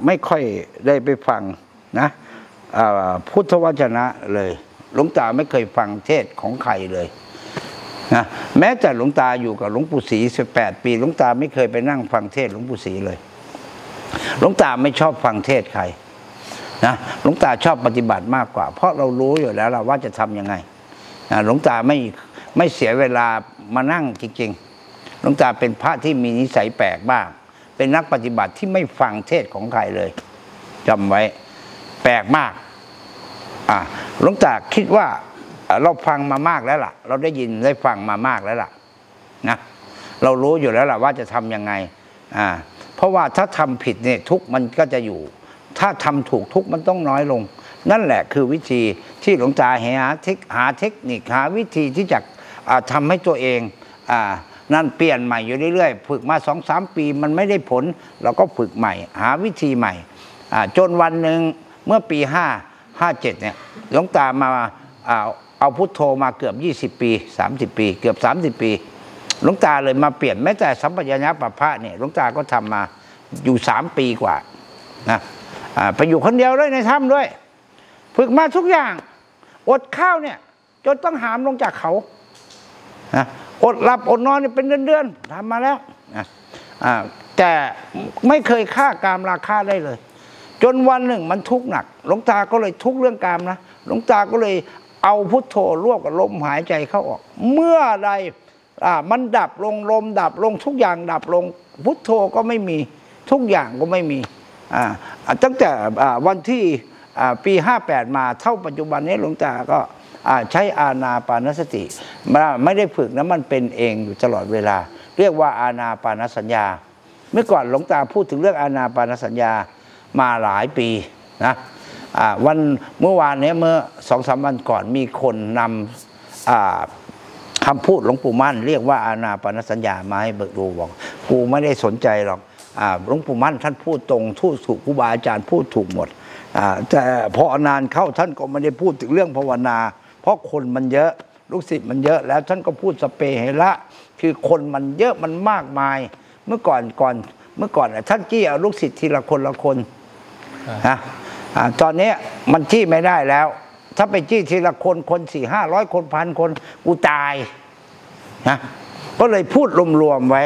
ไม่ค่อยได้ไปฟังนะพุทธวจนะเลยหลวงตาไม่เคยฟังเทศของใครเลย นะแม้แต่หลวงตาอยู่กับหลวงปู่ศรีสิบแปดปีหลวงตาไม่เคยไปนั่งฟังเทศหลวงปู่ศรีเลยหลวงตาไม่ชอบฟังเทศใครนะหลวงตาชอบปฏิบัติมากกว่า เพราะเรารู้อยู่แล้วว่าจะทำยังไงนะหลวงตาไม่ไม่เสียเวลามานั่งจริงๆหลวงตาเป็นพระที่มีนิสัยแปลกบ้าง เป็นนักปฏิบัติที่ไม่ฟังเทศของใครเลยจำไว้ แปลกมากอ่าหลวงตาคิดว่า เราฟังมามากแล้วล่ะ เราได้ยินได้ฟังมามากแล้วล่ะนะเรารู้อยู่แล้วล่ะว่าจะทำยังไงอ่าเพราะว่าถ้าทำผิดเนี่ยทุกมันก็จะอยู่ ถ้าทำถูกทุกมันต้องน้อยลง นั่นแหละคือวิธีที่หลวงตาหาเทคหาเทคนิคหาวิธีที่จะอ่าทำให้ตัวเองอ่านั่นเปลี่ยนใหม่อยู่เรื่อยๆ ฝึกมาสองสามปีมันไม่ได้ผล เราก็ฝึกใหม่ หาวิธีใหม่อ่าจนวันหนึ่งเมื่อปีห้าห้าเจ็ดเนี่ยหลวงตามาอ่า เอาพุทโธมาเกือบ 20 ปี 30 ปี เกือบ 30 ปี หลวงตาเลยมาเปลี่ยนแม้แต่สัมปญญะปัปพระเนี่ยหลวงตาก็ทำมาอยู่สามปีกว่านะไปอยู่คนเดียวเลยในถ้ำด้วย ฝึกมาทุกอย่างอดข้าวเนี่ย จนต้องหามลงจากเขานะอดหลับอดนอนเนี่ยเป็นเดือนๆทำมาแล้วนะแต่ไม่เคยฆ่ากามราคาได้เลย จนวันหนึ่งมันทุกข์หนัก หลวงตาก็เลยทุกข์เรื่องกามนะหลวงตาก็เลย เอาพุทโธร่วมกับลมหายใจเข้าออก เมื่อใดอ่มันดับลงลมดับลงทุกอย่างดับลง พุทโธก็ไม่มีทุกอย่างก็ไม่มีอ่าตั้งแต่อ่าวันที่อ่าปี 58 มาเท่าปัจจุบันนี้หลวงตาก็อ่าใช้อาณาปานสติมาไม่ได้ฝึกนะมันเป็นเองอยู่ตลอดเวลา เรียกว่าอาณาปานสัญญา เมื่อก่อนหลวงตาพูดถึงเรื่องอาณาปานสัญญามาหลายปีนะ วันเมื่อวานเนี้ยเมื่อสองสามวันก่อนมีคนนำอ่าคำพูดหลวงปู่มั่น เรียกว่าอาณาปานสัญญามาให้เบิกดูบอกกูไม่ได้สนใจหรอกอ่าหลวงปู่มั่นท่านพูดตรงทูตถูกครูบาอาจารย์พูดถูกหมดอ่าแต่พอนานเข้าท่านก็ไม่ได้พูดถึงเรื่องภาวนา เพราะคนมันเยอะลูกศิษย์มันเยอะแล้วท่านก็พูดสเปเหระคือคนมันเยอะมันมากมาย เมื่อก่อนก่อนเมื่อก่อนน่ะท่านจี้เอาลูกศิษย์ทีละคนละคนนะ อ่าตอนนี้มันจี้ไม่ได้แล้ว ถ้าไปจี้ทีละคนคนสี่ห้าร้อยคนพันคนกูตายนะก็เลยพูดรวมๆไว้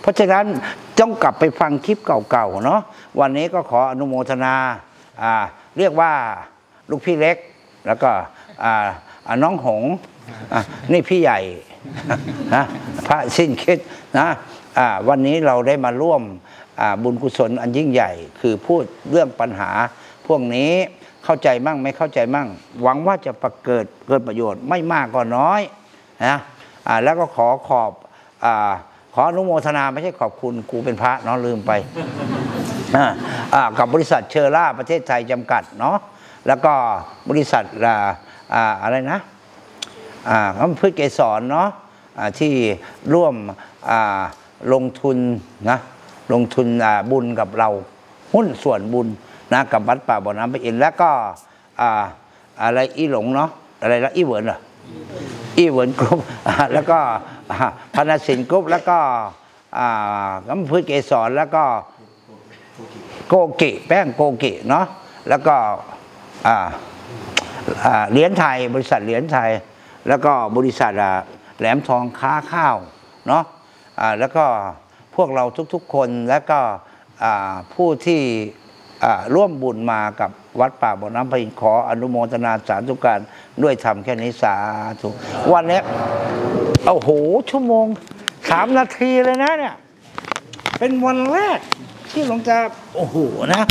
เพราะฉะนั้นต้องกลับไปฟังคลิปเก่าๆเนาะวันนี้ก็ขออนุโมทนาอ่าเรียกว่าลูกพี่เล็ก แล้วก็อ่าน้องหงนี่พี่ใหญ่นะพระสิ้นคิดนะอ่าวันนี้เราได้มาร่วมอ่าบุญกุศลอันยิ่งใหญ่ คือพูดเรื่องปัญหา วกนี้เข้าใจมั่งไม่เข้าใจมั่ง หวังว่าจะประเกิดเกิดประโยชน์ไม่มากก็น้อยนะอ่าแล้วก็ขอขอบอาขออนุโมทนาไม่ใช่ขอบคุณกูเป็นพระเนาะลืมไปอ่าอ่ากับบริษัทเชอร่าประเทศไทยจำกัดเนาะแล้วก็บริษัทอ่าอ่าอะไรนะอ่าก็พืชเกสรเนาะอ่าที่ร่วมอ่าลงทุนนะลงทุนอ่าบุญกับเรา หุ้นส่วนบุญ นะกับวัดป่าบ่อน้ำพระอินทร์แล้วก็อ่าอะไรอีหลงเนาะอะไรละอีเหวินเหรออีเหวินกรุ๊ปแล้วก็พนาสินกรุ๊ปแล้วก็อ่าพืชเกสรแล้วก็โกกิแป้งโกกิเนาะแล้วก็เหรียญไทย บริษัทเหรียญไทย แล้วก็บริษัทแหลมทองค้าข้าวเนาะแล้วก็พวกเราทุกๆคนแล้วก็ผู้ที่ ร่วมบุญมากับวัดป่าบ่อน้ำพระอินขออนุโมทนาสาธุการด้วยทำแค่นี้สาธุวันนี้โอ้โหชั่วโมงสามนาทีเลยนะเนี่ย เป็นวันแรกที่หลวงตาโอ้โหนะ